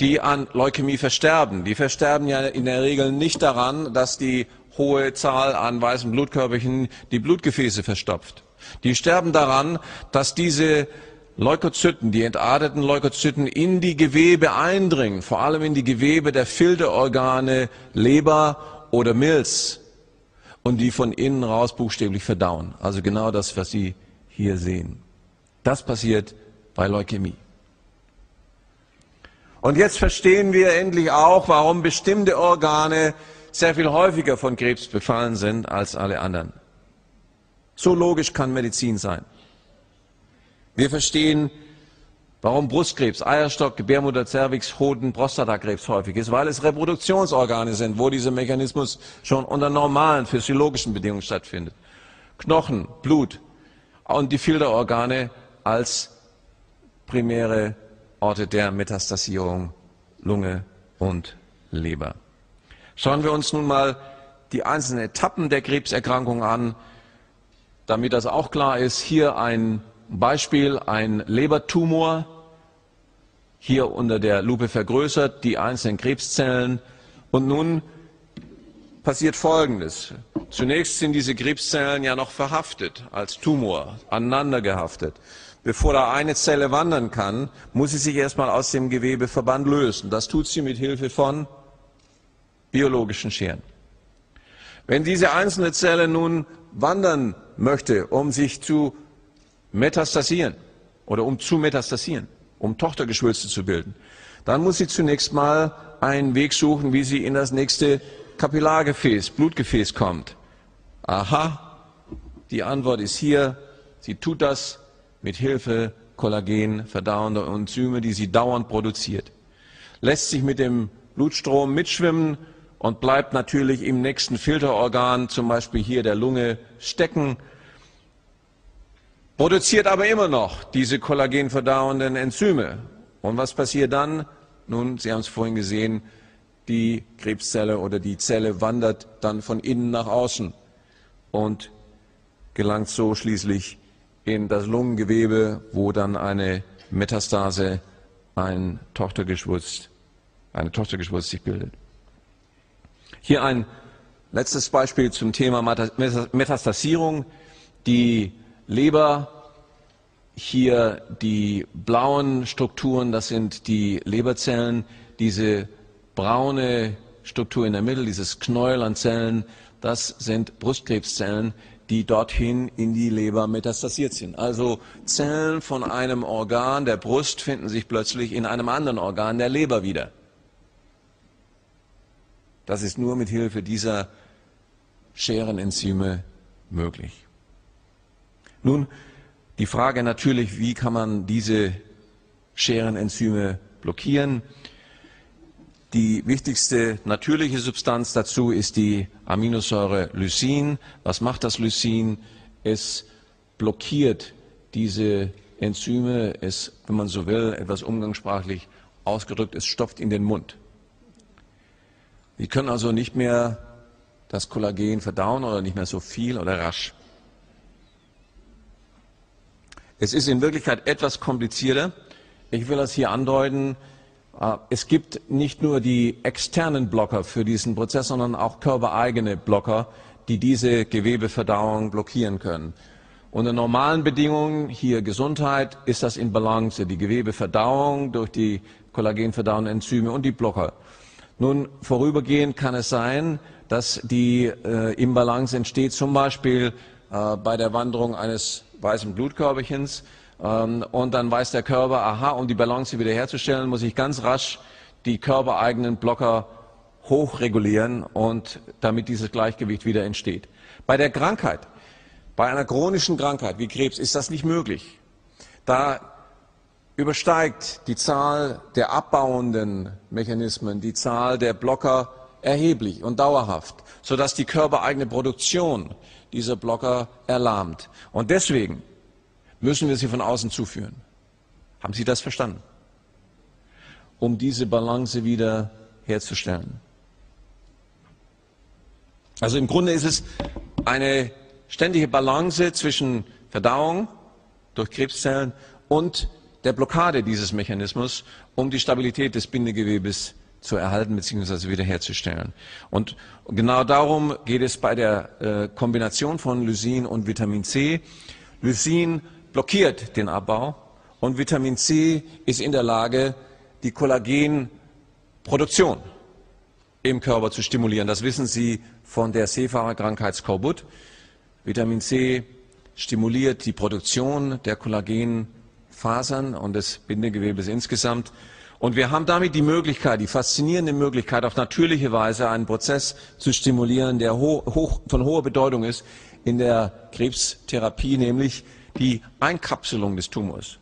A: die an Leukämie versterben, die versterben ja in der Regel nicht daran, dass die hohe Zahl an weißen Blutkörperchen die Blutgefäße verstopft. Die sterben daran, dass diese Leukozyten, die entarteten Leukozyten in die Gewebe eindringen, vor allem in die Gewebe der Filterorgane Leber oder Milz und die von innen raus buchstäblich verdauen. Also genau das, was Sie hier sehen. Das passiert bei Leukämie. Und jetzt verstehen wir endlich auch, warum bestimmte Organe sehr viel häufiger von Krebs befallen sind als alle anderen. So logisch kann Medizin sein. Wir verstehen, warum Brustkrebs, Eierstock, Gebärmutter, Cervix, Hoden, Prostatakrebs häufig ist, weil es Reproduktionsorgane sind, wo dieser Mechanismus schon unter normalen physiologischen Bedingungen stattfindet. Knochen, Blut und die Filterorgane als primäre Orte der Metastasierung, Lunge und Leber. Schauen wir uns nun mal die einzelnen Etappen der Krebserkrankung an, damit das auch klar ist. Hier ein Beispiel ein Lebertumor, hier unter der Lupe vergrößert, die einzelnen Krebszellen. Und nun passiert Folgendes. Zunächst sind diese Krebszellen ja noch verhaftet als Tumor, aneinander gehaftet. Bevor da eine Zelle wandern kann, muss sie sich erstmal aus dem Gewebeverband lösen. Das tut sie mit Hilfe von biologischen Scheren. Wenn diese einzelne Zelle nun wandern möchte, um sich zu metastasieren oder um zu metastasieren, um Tochtergeschwülste zu bilden, dann muss sie zunächst mal einen Weg suchen, wie sie in das nächste Kapillargefäß, Blutgefäß kommt. Aha, die Antwort ist hier. Sie tut das mit Hilfe Kollagen verdauender Enzyme, die sie dauernd produziert. Lässt sich mit dem Blutstrom mitschwimmen und bleibt natürlich im nächsten Filterorgan, zum Beispiel hier der Lunge, stecken, produziert aber immer noch diese kollagenverdauenden Enzyme. Und was passiert dann? Nun, Sie haben es vorhin gesehen, die Krebszelle oder die Zelle wandert dann von innen nach außen und gelangt so schließlich in das Lungengewebe, wo dann eine Metastase, ein Tochtergeschwulst, eine Tochtergeschwulst sich bildet. Hier ein letztes Beispiel zum Thema Metastasierung. Die Leber, hier die blauen Strukturen, das sind die Leberzellen. Diese braune Struktur in der Mitte, dieses Knäuel an Zellen, das sind Brustkrebszellen, die dorthin in die Leber metastasiert sind. Also Zellen von einem Organ der Brust finden sich plötzlich in einem anderen Organ der Leber wieder. Das ist nur mit Hilfe dieser Scherenenzyme möglich. Nun, die Frage natürlich, wie kann man diese Scherenenzyme blockieren? Die wichtigste natürliche Substanz dazu ist die Aminosäure Lysin. Was macht das Lysin? Es blockiert diese Enzyme, es, wenn man so will, etwas umgangssprachlich ausgedrückt, es stopft in den Mund. Wir können also nicht mehr das Kollagen verdauen oder nicht mehr so viel oder rasch. Es ist in Wirklichkeit etwas komplizierter. Ich will das hier andeuten. Äh, es gibt nicht nur die externen Blocker für diesen Prozess, sondern auch körpereigene Blocker, die diese Gewebeverdauung blockieren können. Unter normalen Bedingungen, hier Gesundheit, ist das in Balance, die Gewebeverdauung durch die kollagenverdauenden Enzyme und die Blocker. Nun, vorübergehend kann es sein, dass die äh, Imbalance entsteht, zum Beispiel äh, bei der Wanderung eines weißen Blutkörperchens. Ähm, und dann weiß der Körper, aha, um die Balance wiederherzustellen, muss ich ganz rasch die körpereigenen Blocker hochregulieren und damit dieses Gleichgewicht wieder entsteht. Bei der Krankheit, bei einer chronischen Krankheit wie Krebs ist das nicht möglich. Da übersteigt die Zahl der abbauenden Mechanismen die Zahl der Blocker erheblich und dauerhaft, sodass die körpereigene Produktion dieser Blocker erlahmt. Und deswegen müssen wir sie von außen zuführen. Haben Sie das verstanden? Um diese Balance wieder herzustellen. Also im Grunde ist es eine ständige Balance zwischen Verdauung durch Krebszellen und der Blockade dieses Mechanismus, um die Stabilität des Bindegewebes zu erhalten bzw. wiederherzustellen. Und genau darum geht es bei der äh, Kombination von Lysin und Vitamin C. Lysin blockiert den Abbau und Vitamin C ist in der Lage, die Kollagenproduktion im Körper zu stimulieren. Das wissen Sie von der Seefahrerkrankheit Skorbut. Vitamin C stimuliert die Produktion der Kollagenfasern und des Bindegewebes insgesamt. Und wir haben damit die Möglichkeit, die faszinierende Möglichkeit, auf natürliche Weise einen Prozess zu stimulieren, der hoch, von hoher Bedeutung ist in der Krebstherapie, nämlich die Einkapselung des Tumors,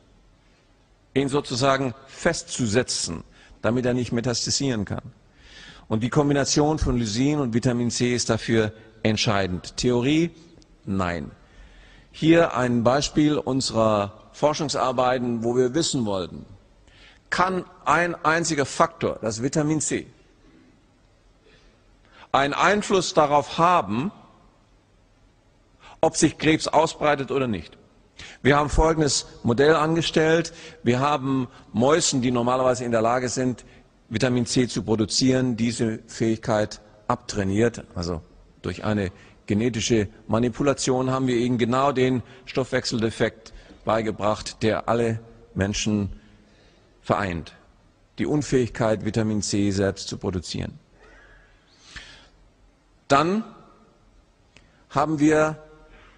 A: ihn sozusagen festzusetzen, damit er nicht metastasieren kann. Und die Kombination von Lysin und Vitamin C ist dafür entscheidend. Theorie? Nein. Hier ein Beispiel unserer Forschungsarbeiten, wo wir wissen wollten, kann ein einziger Faktor, das Vitamin C, einen Einfluss darauf haben, ob sich Krebs ausbreitet oder nicht. Wir haben folgendes Modell angestellt. Wir haben Mäusen, die normalerweise in der Lage sind, Vitamin C zu produzieren, diese Fähigkeit abtrainiert. Also durch eine genetische Manipulation haben wir ihnen genau den Stoffwechseldefekt beigebracht, der alle Menschen vereint. Die Unfähigkeit, Vitamin C selbst zu produzieren. Dann haben wir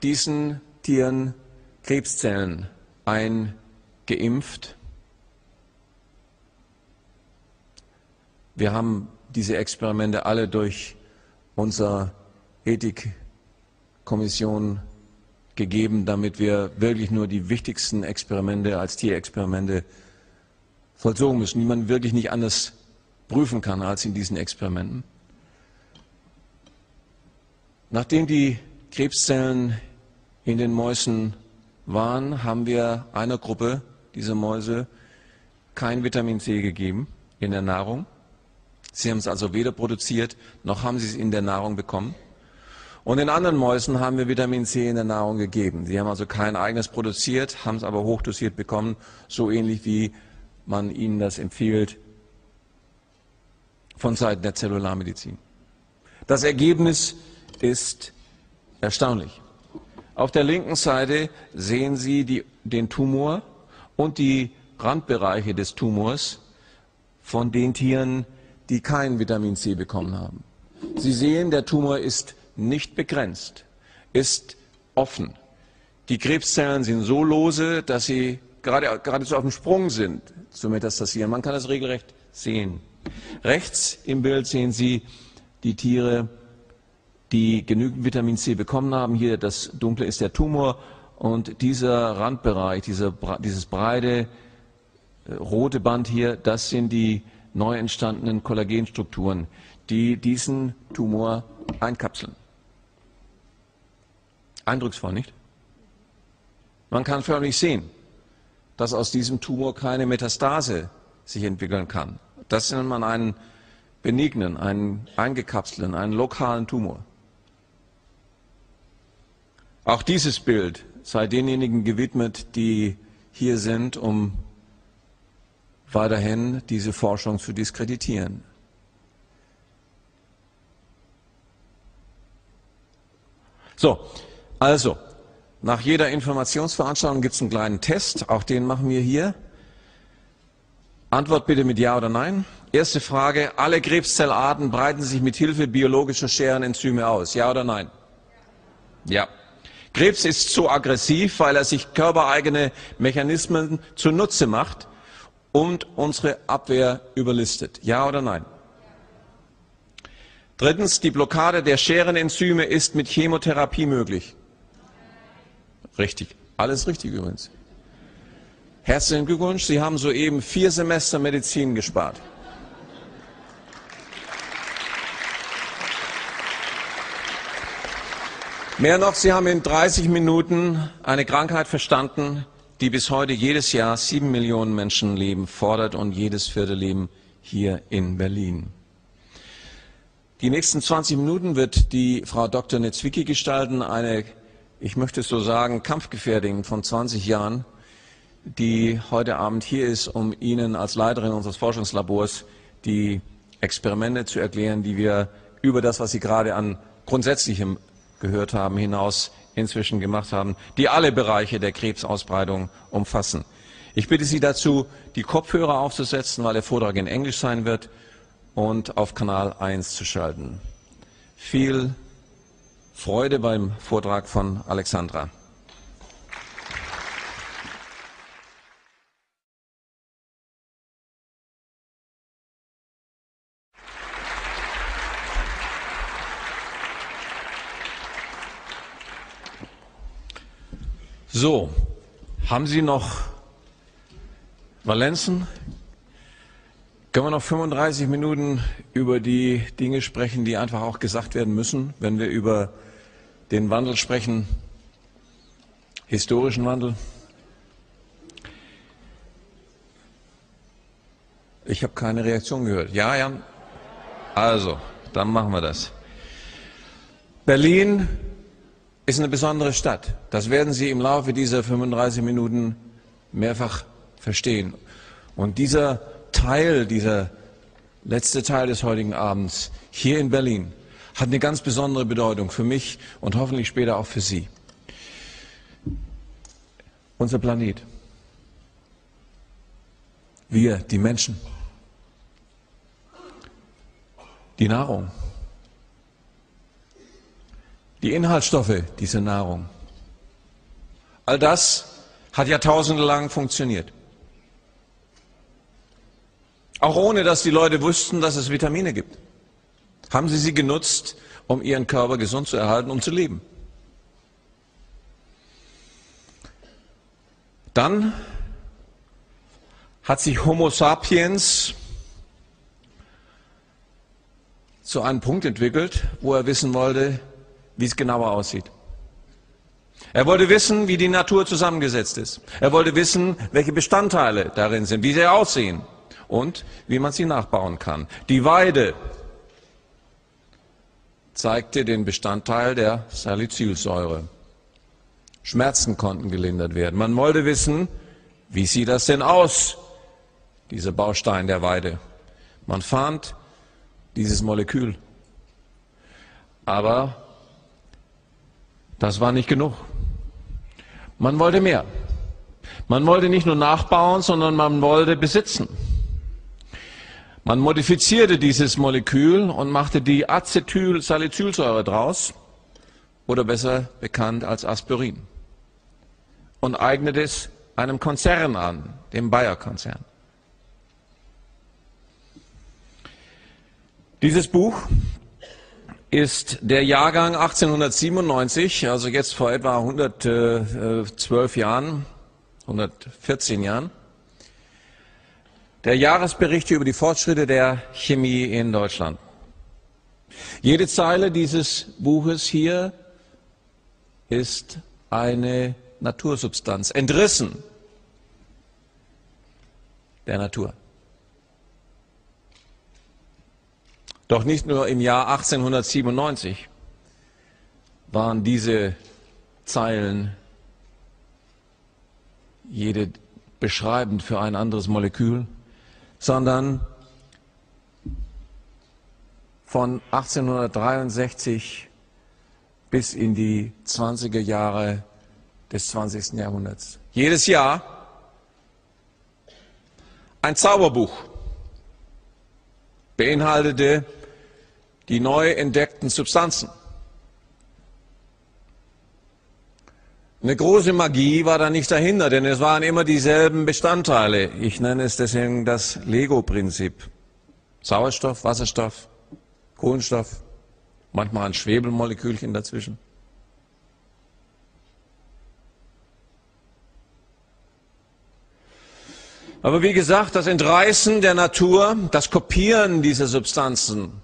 A: diesen Tieren Krebszellen eingeimpft. Wir haben diese Experimente alle durch unsere Ethikkommission gegeben, damit wir wirklich nur die wichtigsten Experimente als Tierexperimente vollzogen die man wirklich nicht anders prüfen kann als in diesen Experimenten. Nachdem die Krebszellen in den Mäusen waren, haben wir einer Gruppe dieser Mäuse kein Vitamin C gegeben in der Nahrung. Sie haben es also weder produziert, noch haben sie es in der Nahrung bekommen. Und den anderen Mäusen haben wir Vitamin C in der Nahrung gegeben. Sie haben also kein eigenes produziert, haben es aber hochdosiert bekommen, so ähnlich wie man ihnen das empfiehlt von Seiten der Zellularmedizin. Das Ergebnis ist erstaunlich. Auf der linken Seite sehen Sie die, den Tumor und die Randbereiche des Tumors von den Tieren, die kein Vitamin C bekommen haben. Sie sehen, der Tumor ist nicht begrenzt, ist offen. Die Krebszellen sind so lose, dass sie gerade, geradezu auf dem Sprung sind zu metastasieren. Man kann das regelrecht sehen. Rechts im Bild sehen Sie die Tiere, die genügend Vitamin C bekommen haben. Hier das Dunkle ist der Tumor und dieser Randbereich, dieser, dieses breite äh, rote Band hier, das sind die neu entstandenen Kollagenstrukturen, die diesen Tumor einkapseln. Eindrucksvoll, nicht? Man kann förmlich sehen, dass aus diesem Tumor keine Metastase sich entwickeln kann. Das nennt man einen benignen, einen eingekapselten, einen lokalen Tumor. Auch dieses Bild sei denjenigen gewidmet, die hier sind, um weiterhin diese Forschung zu diskreditieren. So, also, nach jeder Informationsveranstaltung gibt es einen kleinen Test, auch den machen wir hier. Antwort bitte mit Ja oder Nein. Erste Frage, alle Krebszellarten breiten sich mit Hilfe biologischer Scherenenzyme aus. Ja oder Nein? Ja. Krebs ist so aggressiv, weil er sich körpereigene Mechanismen zunutze macht und unsere Abwehr überlistet. Ja oder nein? Drittens, die Blockade der Scherenenzyme ist mit Chemotherapie möglich. Richtig. Alles richtig übrigens. Herzlichen Glückwunsch, Sie haben soeben vier Semester Medizin gespart. Mehr noch, Sie haben in 30 Minuten eine Krankheit verstanden, die bis heute jedes Jahr sieben Millionen Menschenleben fordert und jedes vierte Leben hier in Berlin. Die nächsten 20 Minuten wird die Frau Dr. Netzwicki gestalten, eine, ich möchte es so sagen, Kampfgefährtin von 20 Jahren, die heute Abend hier ist, um Ihnen als Leiterin unseres Forschungslabors die Experimente zu erklären, die wir über das, was Sie gerade an Grundsätzlichem gehört haben, hinaus inzwischen gemacht haben, die alle Bereiche der Krebsausbreitung umfassen. Ich bitte Sie dazu, die Kopfhörer aufzusetzen, weil der Vortrag in Englisch sein wird und auf Kanal 1 zu schalten. Viel Freude beim Vortrag von Alexandra. So, haben Sie noch Valenzen? Können wir noch 35 Minuten über die Dinge sprechen, die einfach auch gesagt werden müssen, wenn wir über den Wandel sprechen, historischen Wandel? Ich habe keine Reaktion gehört. Ja, ja. Also, dann machen wir das. Berlin ist eine besondere Stadt. Das werden Sie im Laufe dieser 35 Minuten mehrfach verstehen. Und dieser Teil, dieser letzte Teil des heutigen Abends hier in Berlin hat eine ganz besondere Bedeutung für mich und hoffentlich später auch für Sie. Unser Planet. Wir, die Menschen. Die Nahrung die Inhaltsstoffe dieser Nahrung. All das hat jahrtausendelang funktioniert. Auch ohne, dass die Leute wussten, dass es Vitamine gibt, haben sie sie genutzt, um ihren Körper gesund zu erhalten, um zu leben. Dann hat sich Homo sapiens zu einem Punkt entwickelt, wo er wissen wollte, wie es genauer aussieht. Er wollte wissen, wie die Natur zusammengesetzt ist. Er wollte wissen, welche Bestandteile darin sind, wie sie aussehen und wie man sie nachbauen kann. Die Weide zeigte den Bestandteil der Salicylsäure. Schmerzen konnten gelindert werden. Man wollte wissen, wie sieht das denn aus, dieser Baustein der Weide. Man fand dieses Molekül. Aber das war nicht genug. Man wollte mehr. Man wollte nicht nur nachbauen, sondern man wollte besitzen. Man modifizierte dieses Molekül und machte die Acetylsalicylsäure draus, oder besser bekannt als Aspirin, und eignete es einem Konzern an, dem Bayer-Konzern. Dieses Buch ist der Jahrgang 1897, also jetzt vor etwa 112 Jahren, 114 Jahren, der Jahresbericht über die Fortschritte der Chemie in Deutschland. Jede Zeile dieses Buches hier ist eine Natursubstanz, entrissen der Natur. Doch nicht nur im Jahr 1897 waren diese Zeilen jede beschreibend für ein anderes Molekül, sondern von 1863 bis in die 20er Jahre des 20. Jahrhunderts. Jedes Jahr ein Zauberbuch beinhaltete die neu entdeckten Substanzen. Eine große Magie war da nicht dahinter, denn es waren immer dieselben Bestandteile. Ich nenne es deswegen das Lego-Prinzip. Sauerstoff, Wasserstoff, Kohlenstoff, manchmal ein Schwebelmolekülchen dazwischen. Aber wie gesagt, das Entreißen der Natur, das Kopieren dieser Substanzen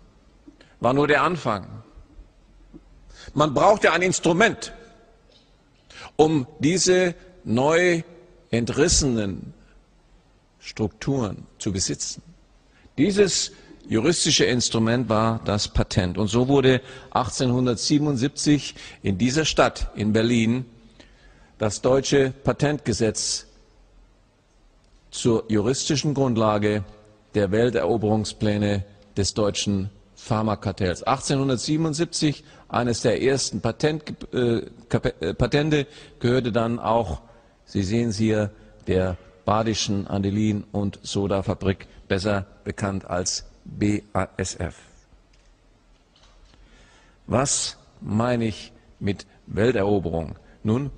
A: war nur der Anfang. Man brauchte ein Instrument, um diese neu entrissenen Strukturen zu besitzen. Dieses juristische Instrument war das Patent. Und so wurde 1877 in dieser Stadt, in Berlin, das deutsche Patentgesetz zur juristischen Grundlage der Welteroberungspläne des deutschen Pharmakartells. 1877, eines der ersten Patent, äh, äh, Patente, gehörte dann auch, Sie sehen es hier, der Badischen Andelin- und Sodafabrik, besser bekannt als BASF. Was meine ich mit Welteroberung? Nun,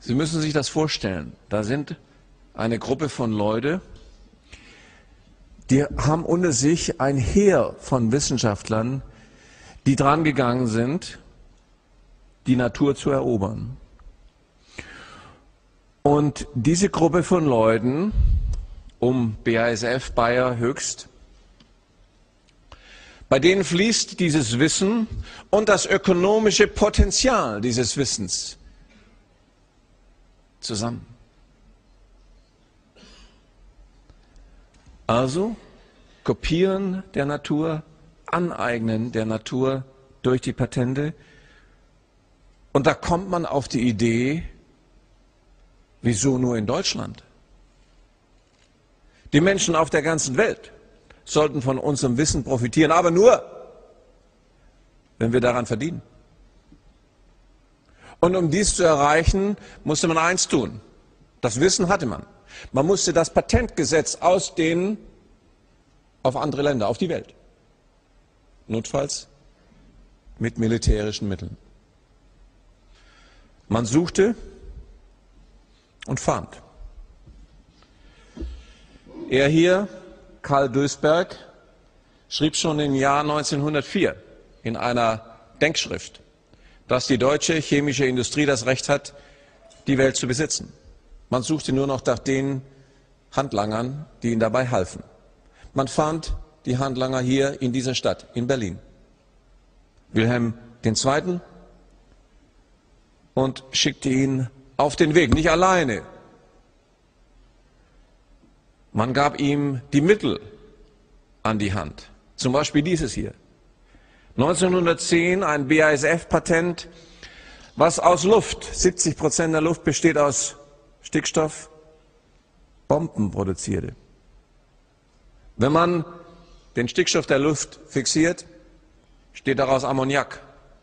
A: Sie müssen sich das vorstellen. Da sind eine Gruppe von Leuten, die haben unter sich ein Heer von Wissenschaftlern, die dran gegangen sind, die Natur zu erobern. Und diese Gruppe von Leuten, um BASF Bayer höchst, bei denen fließt dieses Wissen und das ökonomische Potenzial dieses Wissens zusammen. Also kopieren der Natur, aneignen der Natur durch die Patente. Und da kommt man auf die Idee, wieso nur in Deutschland? Die Menschen auf der ganzen Welt sollten von unserem Wissen profitieren, aber nur, wenn wir daran verdienen. Und um dies zu erreichen, musste man eins tun. Das Wissen hatte man. Man musste das Patentgesetz ausdehnen auf andere Länder, auf die Welt. Notfalls mit militärischen Mitteln. Man suchte und fand. Er hier, Karl Dösberg, schrieb schon im Jahr 1904 in einer Denkschrift, dass die deutsche chemische Industrie das Recht hat, die Welt zu besitzen. Man suchte nur noch nach den Handlangern, die ihnen dabei halfen. Man fand die Handlanger hier in dieser Stadt, in Berlin. Wilhelm II. und schickte ihn auf den Weg, nicht alleine. Man gab ihm die Mittel an die Hand, zum Beispiel dieses hier. 1910 ein BASF-Patent, was aus Luft, 70 Prozent der Luft besteht aus Stickstoff, Bomben produzierte. Wenn man den Stickstoff der Luft fixiert, steht daraus Ammoniak,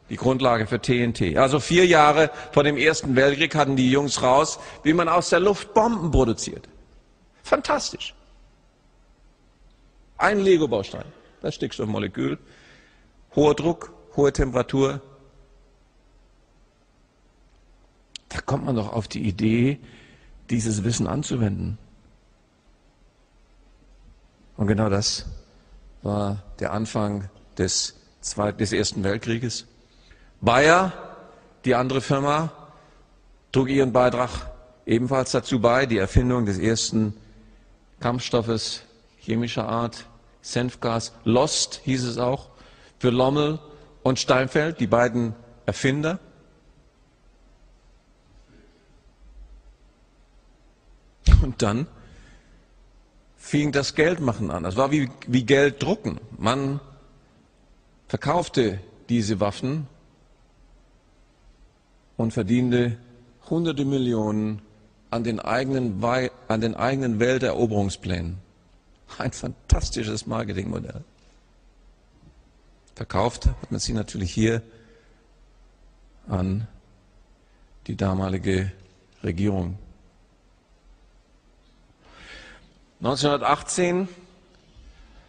A: die Grundlage für TNT. Also vier Jahre vor dem Ersten Weltkrieg hatten die Jungs raus, wie man aus der Luft Bomben produziert. Fantastisch. Ein Lego-Baustein, das Stickstoffmolekül, hoher Druck, hohe Temperatur. Da kommt man doch auf die Idee, dieses Wissen anzuwenden. Und genau das war der Anfang des, Zweiten, des Ersten Weltkrieges. Bayer, die andere Firma, trug ihren Beitrag ebenfalls dazu bei, die Erfindung des ersten Kampfstoffes chemischer Art, Senfgas. Lost hieß es auch, für Lommel und Steinfeld, die beiden Erfinder. Und dann fing das Geldmachen an. Das war wie, wie Geld drucken. Man verkaufte diese Waffen und verdiente hunderte Millionen an den eigenen, an den eigenen Welteroberungsplänen. Ein fantastisches Marketingmodell. Verkauft hat man sie natürlich hier an die damalige Regierung. 1918,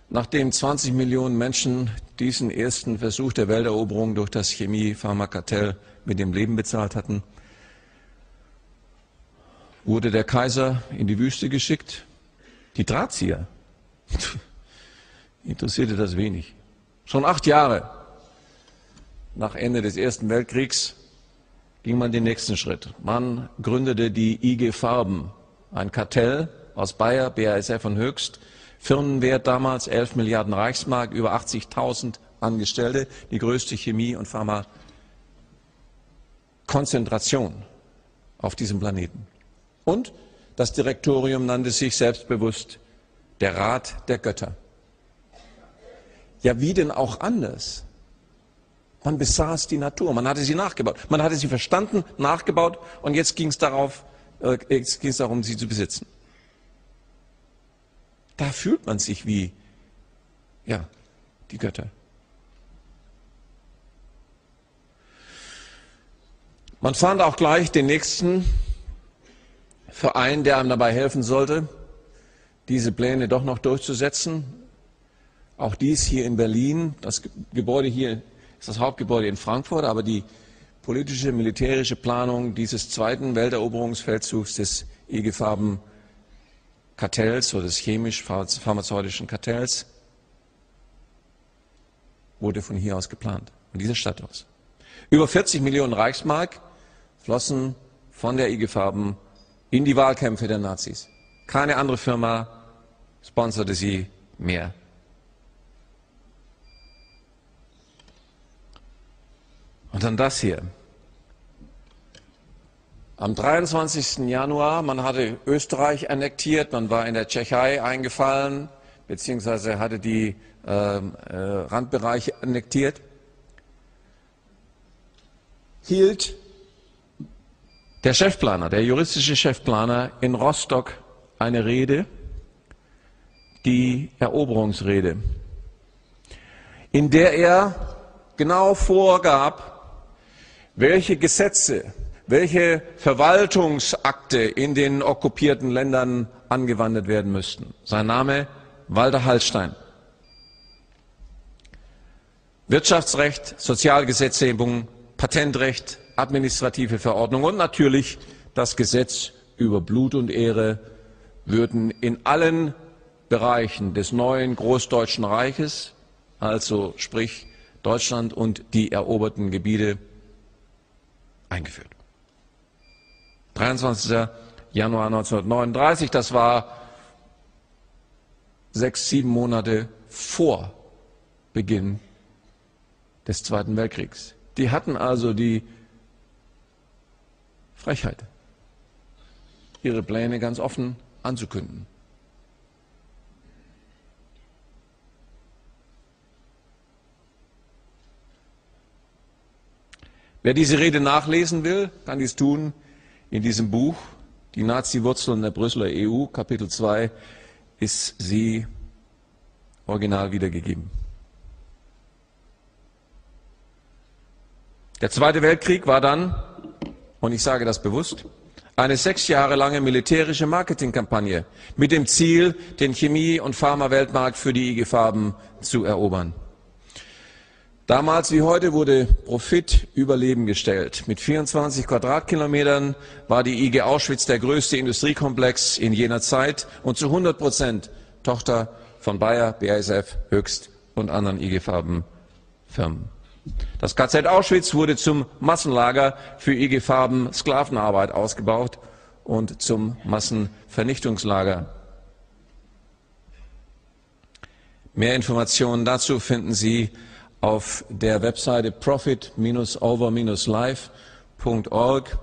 A: nachdem 20 Millionen Menschen diesen ersten Versuch der Welteroberung durch das Chemie-Pharmakartell mit dem Leben bezahlt hatten, wurde der Kaiser in die Wüste geschickt. Die Drahtzieher *laughs* interessierte das wenig. Schon acht Jahre nach Ende des Ersten Weltkriegs ging man den nächsten Schritt. Man gründete die IG Farben, ein Kartell, aus Bayer, BASF und Höchst. Firmenwert damals 11 Milliarden Reichsmark, über 80.000 Angestellte, die größte Chemie- und Pharmakonzentration auf diesem Planeten. Und das Direktorium nannte sich selbstbewusst der Rat der Götter. Ja, wie denn auch anders? Man besaß die Natur, man hatte sie nachgebaut, man hatte sie verstanden, nachgebaut und jetzt ging es äh, jetzt ging es darum, sie zu besitzen. Da fühlt man sich wie, ja, die Götter. Man fand auch gleich den nächsten Verein, der einem dabei helfen sollte, diese Pläne doch noch durchzusetzen. Auch dies hier in Berlin, das Gebäude hier ist das Hauptgebäude in Frankfurt, aber die politische, militärische Planung dieses zweiten Welteroberungsfeldzugs des IG Farben Kartells oder des chemisch-pharmazeutischen Kartells wurde von hier aus geplant, von dieser Stadt aus. Über 40 Millionen Reichsmark flossen von der IG Farben in die Wahlkämpfe der Nazis. Keine andere Firma sponserte sie mehr. Und dann das hier. Am 23. Januar, man hatte Österreich annektiert, man war in der Tschechei eingefallen, beziehungsweise hatte die ähm, äh, Randbereiche annektiert, hielt der Chefplaner, der juristische Chefplaner in Rostock eine Rede, die Eroberungsrede, in der er genau vorgab, welche Gesetze welche Verwaltungsakte in den okkupierten Ländern angewandt werden müssten. Sein Name Walter Hallstein. Wirtschaftsrecht, Sozialgesetzgebung, Patentrecht, administrative Verordnung und natürlich das Gesetz über Blut und Ehre würden in allen Bereichen des neuen Großdeutschen Reiches, also sprich Deutschland und die eroberten Gebiete, eingeführt. 23. Januar 1939, das war sechs, sieben Monate vor Beginn des Zweiten Weltkriegs. Die hatten also die Frechheit, ihre Pläne ganz offen anzukündigen. Wer diese Rede nachlesen will, kann dies tun in diesem Buch, Die Nazi-Wurzeln der Brüsseler EU, Kapitel 2, ist sie original wiedergegeben. Der Zweite Weltkrieg war dann, und ich sage das bewusst, eine sechs Jahre lange militärische Marketingkampagne mit dem Ziel, den Chemie- und Pharma-Weltmarkt für die IG Farben zu erobern. Damals wie heute wurde Profit über Leben gestellt. Mit 24 Quadratkilometern war die IG Auschwitz der größte Industriekomplex in jener Zeit und zu 100 Prozent Tochter von Bayer, BASF, Höchst und anderen IG Farben Firmen. Das KZ Auschwitz wurde zum Massenlager für IG Farben Sklavenarbeit ausgebaut und zum Massenvernichtungslager. Mehr Informationen dazu finden Sie auf der Webseite profit-over-life.org.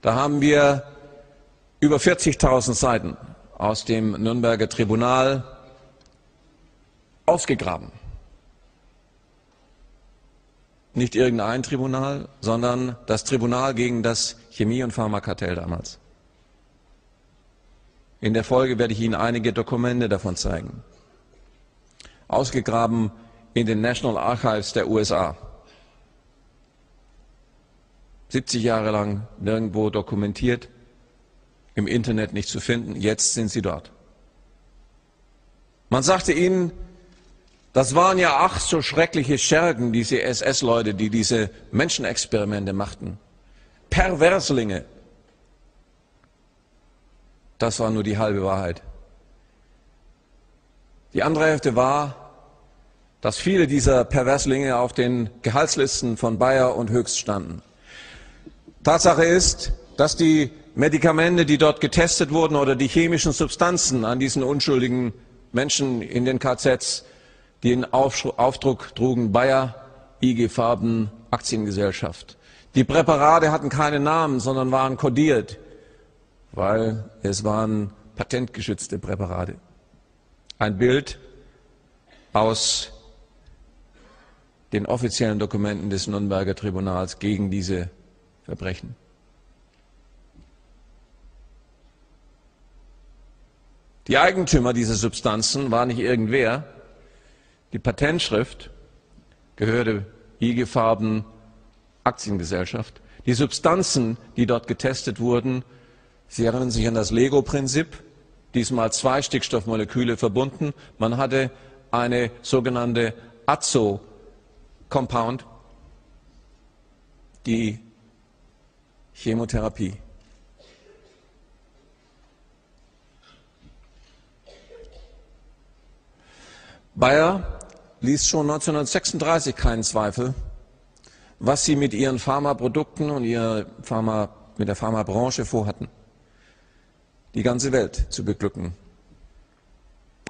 A: Da haben wir über 40.000 Seiten aus dem Nürnberger Tribunal ausgegraben. Nicht irgendein Tribunal, sondern das Tribunal gegen das Chemie- und Pharmakartell damals. In der Folge werde ich Ihnen einige Dokumente davon zeigen. Ausgegraben in den National Archives der USA. 70 Jahre lang nirgendwo dokumentiert, im Internet nicht zu finden, jetzt sind sie dort. Man sagte ihnen, das waren ja ach so schreckliche Schergen, diese SS-Leute, die diese Menschenexperimente machten. Perverslinge. Das war nur die halbe Wahrheit. Die andere Hälfte war, dass viele dieser Perverslinge auf den Gehaltslisten von Bayer und Höchst standen. Tatsache ist, dass die Medikamente, die dort getestet wurden oder die chemischen Substanzen an diesen unschuldigen Menschen in den KZs, den Aufdruck trugen Bayer, IG Farben, Aktiengesellschaft. Die Präparate hatten keine Namen, sondern waren kodiert, weil es waren patentgeschützte Präparate. Ein Bild aus den offiziellen Dokumenten des Nürnberger Tribunals gegen diese Verbrechen. Die Eigentümer dieser Substanzen war nicht irgendwer. Die Patentschrift gehörte IG Farben Aktiengesellschaft. Die Substanzen, die dort getestet wurden, Sie erinnern sich an das Lego-Prinzip, diesmal zwei Stickstoffmoleküle verbunden. Man hatte eine sogenannte Azo Compound, die Chemotherapie. Bayer ließ schon 1936 keinen Zweifel, was sie mit ihren Pharmaprodukten und ihrer Pharma, mit der Pharmabranche vorhatten, die ganze Welt zu beglücken.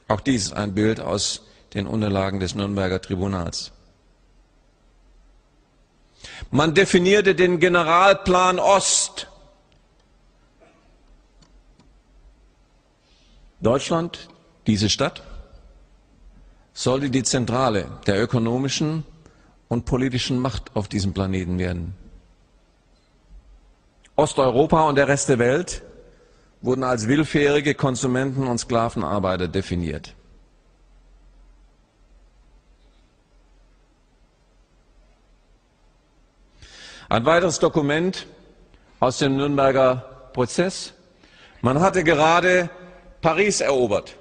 A: Auch dies ist ein Bild aus den Unterlagen des Nürnberger Tribunals. Man definierte den Generalplan Ost. Deutschland, diese Stadt, sollte die Zentrale der ökonomischen und politischen Macht auf diesem Planeten werden. Osteuropa und der Rest der Welt wurden als willfährige Konsumenten und Sklavenarbeiter definiert. Ein weiteres Dokument aus dem Nürnberger Prozess. Man hatte gerade Paris erobert.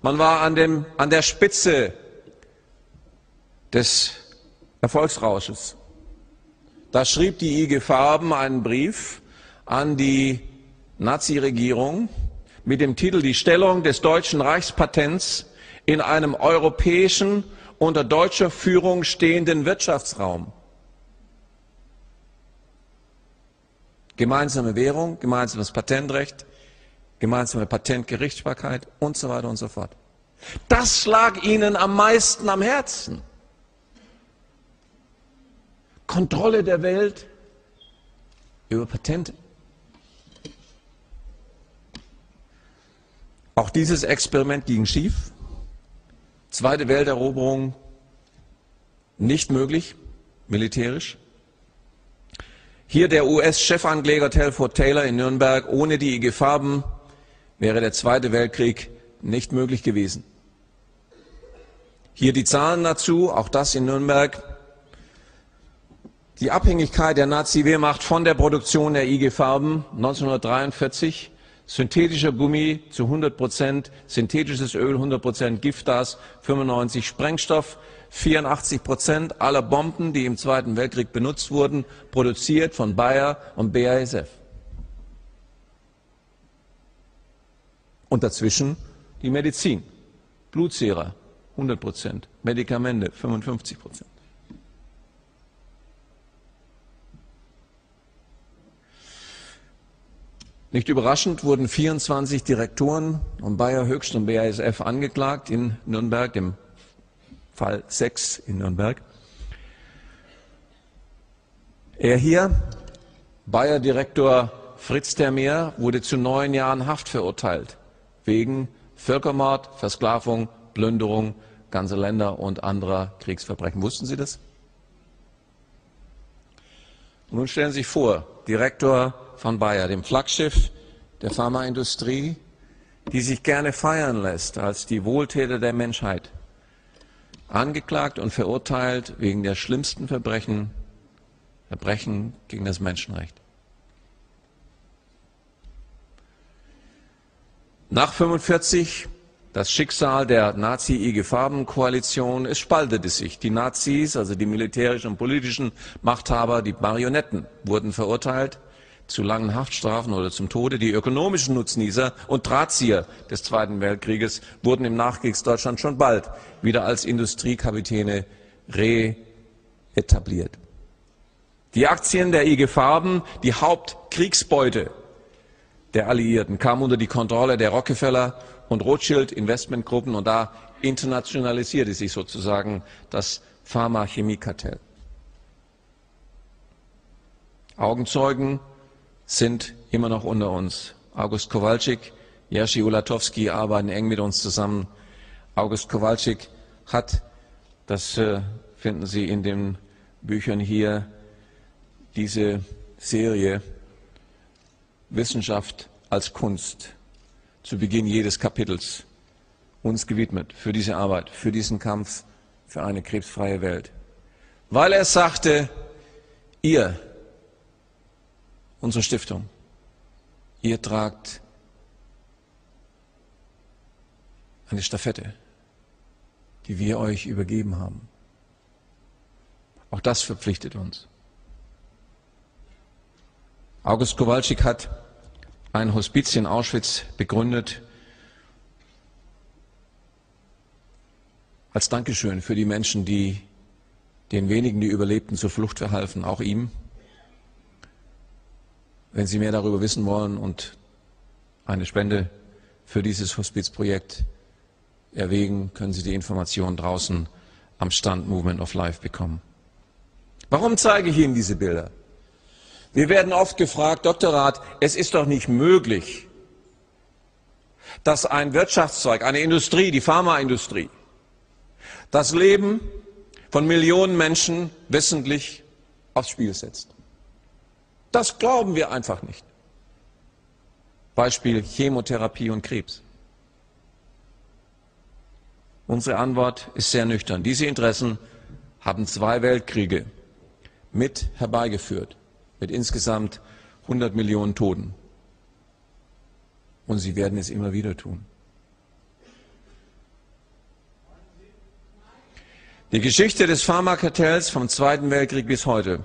A: Man war an, dem, an der Spitze des Erfolgsrausches. Da schrieb die IG Farben einen Brief an die Nazi-Regierung mit dem Titel Die Stellung des deutschen Reichspatents in einem europäischen, unter deutscher Führung stehenden Wirtschaftsraum. Gemeinsame Währung, gemeinsames Patentrecht, gemeinsame Patentgerichtsbarkeit und so weiter und so fort. Das lag ihnen am meisten am Herzen. Kontrolle der Welt über Patente. Auch dieses Experiment ging schief. Zweite Welteroberung nicht möglich, militärisch. Hier der US-Chefankläger Telford Taylor in Nürnberg. Ohne die IG Farben wäre der Zweite Weltkrieg nicht möglich gewesen. Hier die Zahlen dazu, auch das in Nürnberg. Die Abhängigkeit der Nazi-Wehrmacht von der Produktion der IG Farben 1943 synthetischer Gummi zu 100 Prozent, synthetisches Öl 100 Prozent, Giftgas 95, Sprengstoff 84 Prozent aller Bomben, die im Zweiten Weltkrieg benutzt wurden, produziert von Bayer und BASF. Und dazwischen die Medizin, Blutzehrer 100 Prozent, Medikamente 55 Prozent. Nicht überraschend wurden 24 Direktoren von Bayer Höchst und BASF angeklagt in Nürnberg, im Fall 6 in Nürnberg. Er hier, Bayer-Direktor Fritz Termeer, wurde zu neun Jahren Haft verurteilt wegen Völkermord, Versklavung, Plünderung ganzer Länder und anderer Kriegsverbrechen. Wussten Sie das? Nun stellen Sie sich vor, Direktor von Bayer, dem Flaggschiff der Pharmaindustrie, die sich gerne feiern lässt als die Wohltäter der Menschheit, angeklagt und verurteilt wegen der schlimmsten Verbrechen, Verbrechen gegen das Menschenrecht. Nach 45 das Schicksal der Nazi-IG-Farben-Koalition, es spaltete sich. Die Nazis, also die militärischen und politischen Machthaber, die Marionetten, wurden verurteilt zu langen Haftstrafen oder zum Tode. Die ökonomischen Nutznießer und Drahtzieher des Zweiten Weltkrieges wurden im Nachkriegsdeutschland schon bald wieder als Industriekapitäne reetabliert. Die Aktien der IG Farben, die Hauptkriegsbeute der Alliierten, kamen unter die Kontrolle der Rockefeller und Rothschild Investmentgruppen und da internationalisierte sich sozusagen das Pharmachemiekartell. Augenzeugen sind immer noch unter uns. August Kowalczyk, Jerzy Ulatowski arbeiten eng mit uns zusammen. August Kowalczyk hat, das äh, finden Sie in den Büchern hier, diese Serie Wissenschaft als Kunst zu Beginn jedes Kapitels uns gewidmet für diese Arbeit, für diesen Kampf für eine krebsfreie Welt. Weil er sagte, ihr unsere Stiftung. Ihr tragt eine Stafette, die wir euch übergeben haben. Auch das verpflichtet uns. August Kowalczyk hat ein Hospiz in Auschwitz begründet als Dankeschön für die Menschen, die den wenigen, die überlebten, zur Flucht verhalfen, auch ihm. Wenn Sie mehr darüber wissen wollen und eine Spende für dieses Hospizprojekt erwägen, können Sie die Informationen draußen am Stand Movement of Life bekommen. Warum zeige ich Ihnen diese Bilder? Wir werden oft gefragt, Dr. Rath, es ist doch nicht möglich, dass ein Wirtschaftszweig, eine Industrie, die Pharmaindustrie, das Leben von Millionen Menschen wissentlich aufs Spiel setzt. Das glauben wir einfach nicht. Beispiel Chemotherapie und Krebs. Unsere Antwort ist sehr nüchtern. Diese Interessen haben zwei Weltkriege mit herbeigeführt, mit insgesamt 100 Millionen Toten. Und sie werden es immer wieder tun. Die Geschichte des Pharmakartells vom Zweiten Weltkrieg bis heute.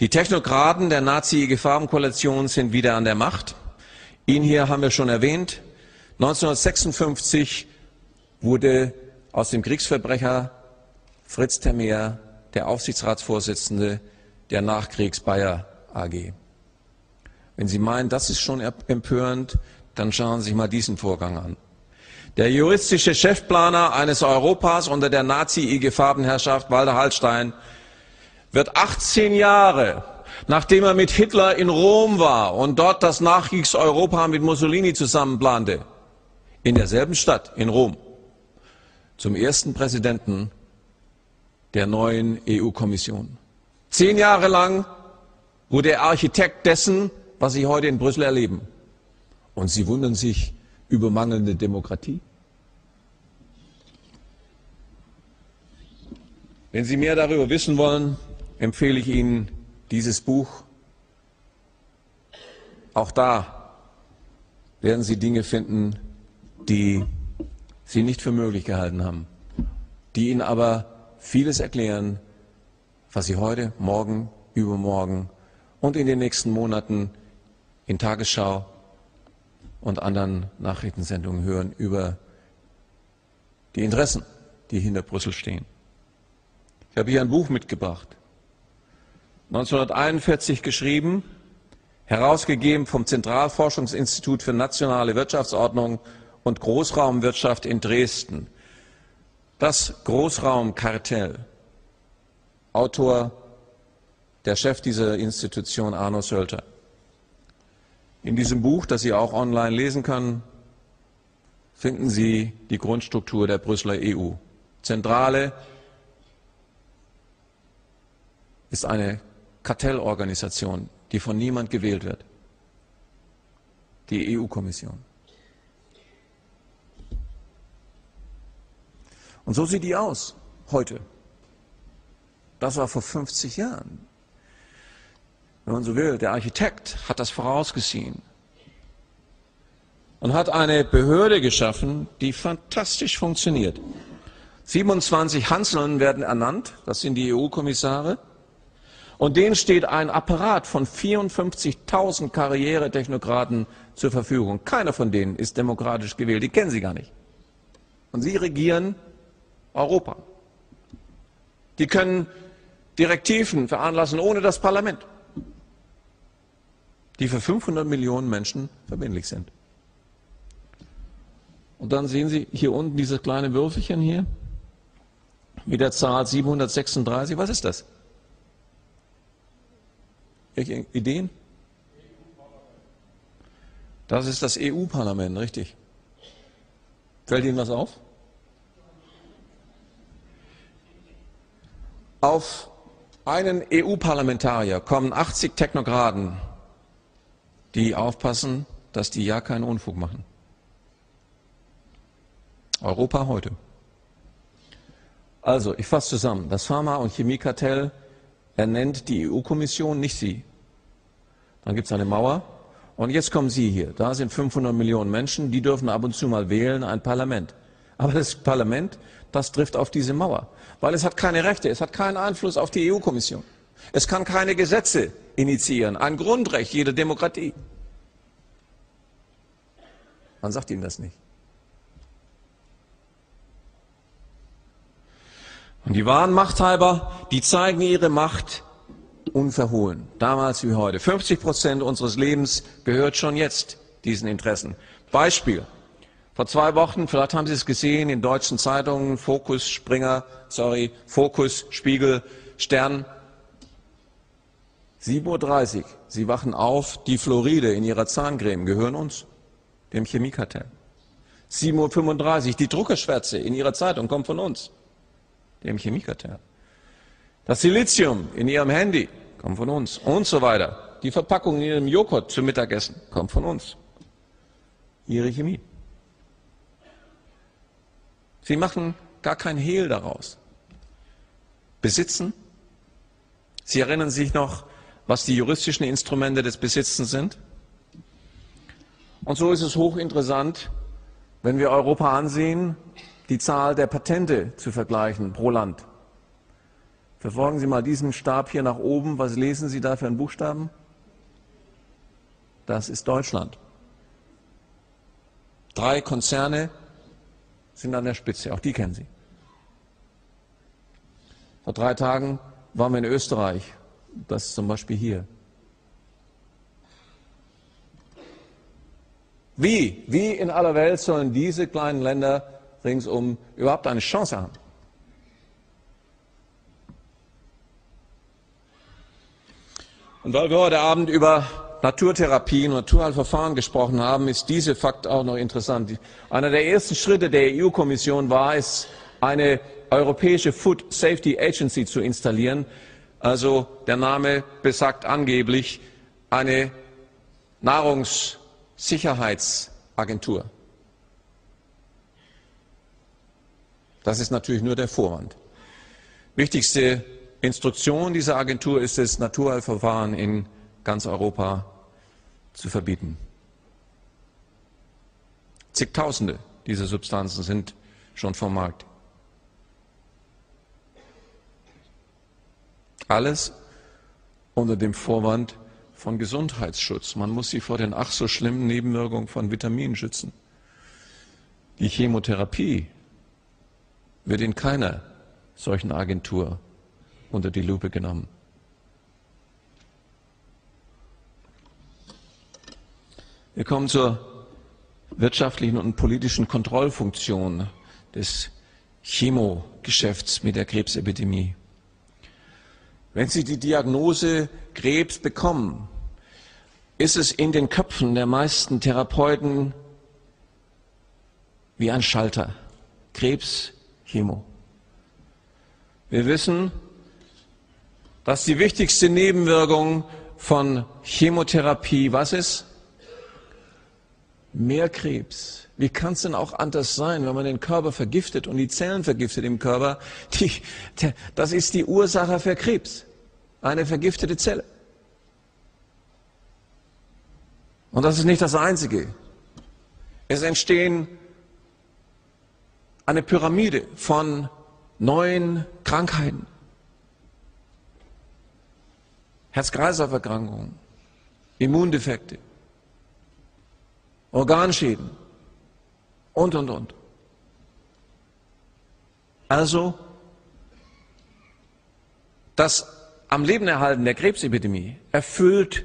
A: Die Technokraten der Nazi-IG-Farbenkoalition sind wieder an der Macht. Ihn hier haben wir schon erwähnt. 1956 wurde aus dem Kriegsverbrecher Fritz Termeer der Aufsichtsratsvorsitzende der Nachkriegs Bayer AG. Wenn Sie meinen, das ist schon empörend, dann schauen Sie sich mal diesen Vorgang an. Der juristische Chefplaner eines Europas unter der Nazi-IG-Farbenherrschaft Walter Hallstein wird 18 Jahre nachdem er mit Hitler in Rom war und dort das Nachkriegseuropa mit Mussolini zusammenplante, in derselben Stadt, in Rom, zum ersten Präsidenten der neuen EU-Kommission. Zehn Jahre lang wurde er Architekt dessen, was Sie heute in Brüssel erleben. Und Sie wundern sich über mangelnde Demokratie? Wenn Sie mehr darüber wissen wollen, empfehle ich Ihnen dieses Buch. Auch da werden Sie Dinge finden, die Sie nicht für möglich gehalten haben, die Ihnen aber vieles erklären, was Sie heute, morgen, übermorgen und in den nächsten Monaten in Tagesschau und anderen Nachrichtensendungen hören über die Interessen, die hinter Brüssel stehen. Ich habe hier ein Buch mitgebracht. 1941 geschrieben, herausgegeben vom Zentralforschungsinstitut für nationale Wirtschaftsordnung und Großraumwirtschaft in Dresden. Das Großraumkartell. Autor der Chef dieser Institution Arno Sölter. In diesem Buch, das Sie auch online lesen können, finden Sie die Grundstruktur der Brüsseler EU. Zentrale ist eine Kartellorganisation, die von niemand gewählt wird. Die EU-Kommission. Und so sieht die aus heute. Das war vor 50 Jahren. Wenn man so will, der Architekt hat das vorausgesehen und hat eine Behörde geschaffen, die fantastisch funktioniert. 27 Hanseln werden ernannt, das sind die EU-Kommissare. Und denen steht ein Apparat von 54.000 Karrieretechnokraten zur Verfügung. Keiner von denen ist demokratisch gewählt, die kennen sie gar nicht. Und sie regieren Europa. Die können Direktiven veranlassen ohne das Parlament, die für 500 Millionen Menschen verbindlich sind. Und dann sehen Sie hier unten dieses kleine Würfelchen hier mit der Zahl 736. Was ist das? Ideen? Das ist das EU-Parlament, richtig. Fällt Ihnen was auf? Auf einen EU-Parlamentarier kommen 80 Technokraten, die aufpassen, dass die ja keinen Unfug machen. Europa heute. Also, ich fasse zusammen. Das Pharma- und Chemiekartell er nennt die EU-Kommission, nicht Sie. Dann gibt es eine Mauer. Und jetzt kommen Sie hier. Da sind 500 Millionen Menschen, die dürfen ab und zu mal wählen, ein Parlament. Aber das Parlament, das trifft auf diese Mauer. Weil es hat keine Rechte, es hat keinen Einfluss auf die EU-Kommission. Es kann keine Gesetze initiieren. Ein Grundrecht jeder Demokratie. Man sagt Ihnen das nicht. Und die wahren Machthaber, die zeigen ihre Macht unverhohlen, damals wie heute. 50 Prozent unseres Lebens gehört schon jetzt diesen Interessen. Beispiel. Vor zwei Wochen, vielleicht haben Sie es gesehen, in deutschen Zeitungen, Fokus, Springer, sorry, Fokus, Spiegel, Stern. 7.30 Uhr, Sie wachen auf, die Fluoride in Ihrer Zahncreme gehören uns, dem Chemiekartell. 7.35 Uhr, die Druckerschwärze in Ihrer Zeitung kommt von uns dem Chemiekartell. Das Silizium in Ihrem Handy kommt von uns und so weiter. Die Verpackung in Ihrem Joghurt zum Mittagessen kommt von uns. Ihre Chemie. Sie machen gar kein Hehl daraus. Besitzen. Sie erinnern sich noch, was die juristischen Instrumente des Besitzens sind? Und so ist es hochinteressant, wenn wir Europa ansehen, die Zahl der Patente zu vergleichen pro Land. Verfolgen Sie mal diesen Stab hier nach oben. Was lesen Sie da für einen Buchstaben? Das ist Deutschland. Drei Konzerne sind an der Spitze, auch die kennen Sie. Vor drei Tagen waren wir in Österreich, das ist zum Beispiel hier. Wie, wie in aller Welt sollen diese kleinen Länder ringsum überhaupt eine Chance haben? Und weil wir heute Abend über Naturtherapien und Naturheilverfahren gesprochen haben, ist dieser Fakt auch noch interessant. Einer der ersten Schritte der EU-Kommission war es, eine europäische Food Safety Agency zu installieren. Also der Name besagt angeblich eine Nahrungssicherheitsagentur. Das ist natürlich nur der Vorwand. Wichtigste Instruktion dieser Agentur ist es, Naturheilverfahren in ganz Europa zu verbieten. Zigtausende dieser Substanzen sind schon vom Markt. Alles unter dem Vorwand von Gesundheitsschutz. Man muss sie vor den ach so schlimmen Nebenwirkungen von Vitaminen schützen. Die Chemotherapie wird in keiner solchen Agentur unter die Lupe genommen. Wir kommen zur wirtschaftlichen und politischen Kontrollfunktion des Chemogeschäfts mit der Krebsepidemie. Wenn Sie die Diagnose Krebs bekommen, ist es in den Köpfen der meisten Therapeuten wie ein Schalter. Krebs, Chemo. Wir wissen, dass die wichtigste Nebenwirkung von Chemotherapie was ist? Mehr Krebs. Wie kann es denn auch anders sein, wenn man den Körper vergiftet und die Zellen vergiftet im Körper? Die, das ist die Ursache für Krebs. Eine vergiftete Zelle. Und das ist nicht das Einzige. Es entstehen eine Pyramide von neuen Krankheiten. Herz-Kreislauf-Erkrankungen, Immundefekte, Organschäden und, und, und. Also, das am Leben erhalten der Krebsepidemie erfüllt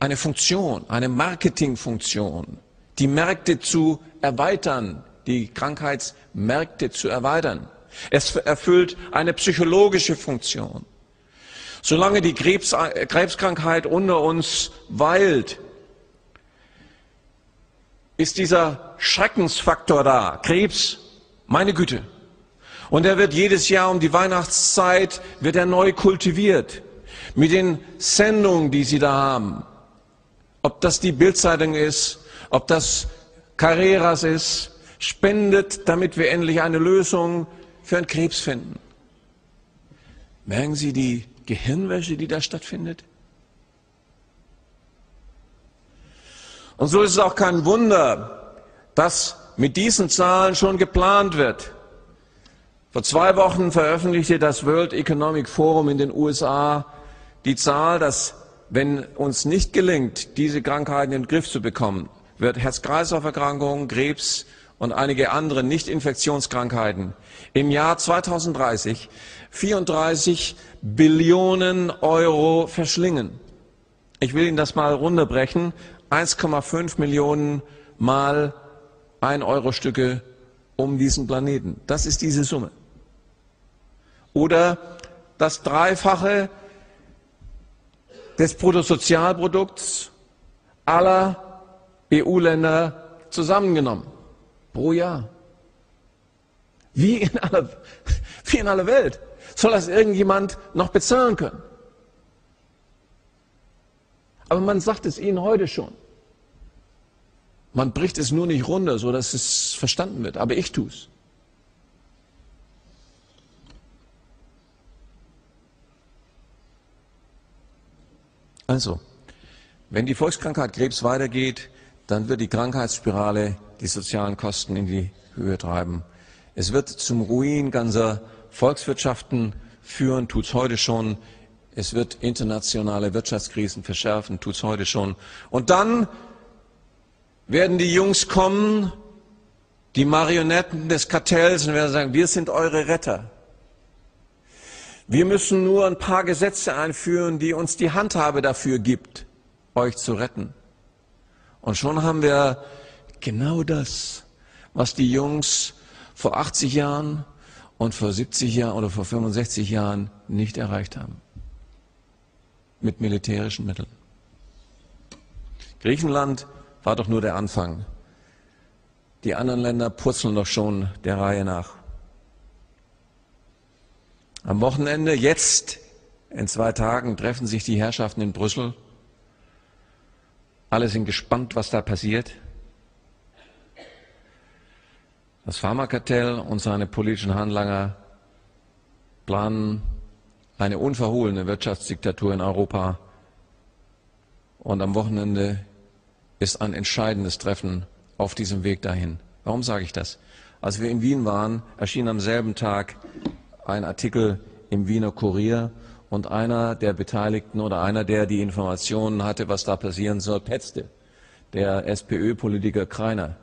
A: eine Funktion, eine Marketingfunktion, die Märkte zu erweitern, die Krankheitsmärkte zu erweitern. Es erfüllt eine psychologische Funktion. Solange die Krebs, Krebskrankheit unter uns weilt, ist dieser Schreckensfaktor da. Krebs, meine Güte. Und er wird jedes Jahr um die Weihnachtszeit, wird er neu kultiviert. Mit den Sendungen, die Sie da haben. Ob das die Bildzeitung ist, ob das Carreras ist, spendet, damit wir endlich eine Lösung für einen Krebs finden. Merken Sie die Gehirnwäsche, die da stattfindet? Und so ist es auch kein Wunder, dass mit diesen Zahlen schon geplant wird. Vor zwei Wochen veröffentlichte das World Economic Forum in den USA die Zahl, dass wenn uns nicht gelingt, diese Krankheiten in den Griff zu bekommen, wird Herz-Kreislauf-Erkrankungen, Krebs und einige andere Nicht-Infektionskrankheiten im Jahr 2030 34 Billionen Euro verschlingen. Ich will Ihnen das mal runterbrechen. 1,5 Millionen mal 1 Euro Stücke um diesen Planeten. Das ist diese Summe. Oder das Dreifache des Bruttosozialprodukts aller EU-Länder zusammengenommen pro Jahr. Wie in aller, wie in aller Welt soll das irgendjemand noch bezahlen können? Aber man sagt es Ihnen heute schon. Man bricht es nur nicht runter, so dass es verstanden wird. Aber ich tue es. Also, wenn die Volkskrankheit Krebs weitergeht, dann wird die Krankheitsspirale die sozialen Kosten in die Höhe treiben. Es wird zum Ruin ganzer Volkswirtschaften führen, tut es heute schon. Es wird internationale Wirtschaftskrisen verschärfen, tut es heute schon. Und dann werden die Jungs kommen, die Marionetten des Kartells, und werden sagen, wir sind eure Retter. Wir müssen nur ein paar Gesetze einführen, die uns die Handhabe dafür gibt, euch zu retten. Und schon haben wir genau das, was die Jungs vor 80 Jahren und vor 70 Jahren oder vor 65 Jahren nicht erreicht haben. Mit militärischen Mitteln. Griechenland war doch nur der Anfang. Die anderen Länder purzeln doch schon der Reihe nach. Am Wochenende, jetzt in zwei Tagen, treffen sich die Herrschaften in Brüssel. Alle sind gespannt, was da passiert. Das Pharmakartell und seine politischen Handlanger planen eine unverhohlene Wirtschaftsdiktatur in Europa. Und am Wochenende ist ein entscheidendes Treffen auf diesem Weg dahin. Warum sage ich das? Als wir in Wien waren, erschien am selben Tag ein Artikel im Wiener Kurier und einer der Beteiligten oder einer, der die Informationen hatte, was da passieren soll, petzte, der SPÖ-Politiker Kreiner.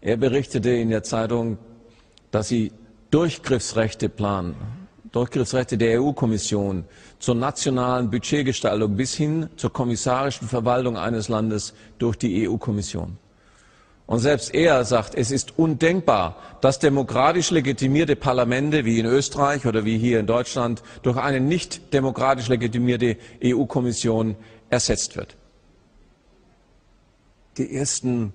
A: Er berichtete in der Zeitung, dass sie Durchgriffsrechte planen, Durchgriffsrechte der EU-Kommission zur nationalen Budgetgestaltung bis hin zur kommissarischen Verwaltung eines Landes durch die EU-Kommission. Und selbst er sagt, es ist undenkbar, dass demokratisch legitimierte Parlamente wie in Österreich oder wie hier in Deutschland durch eine nicht demokratisch legitimierte EU-Kommission ersetzt wird. Die ersten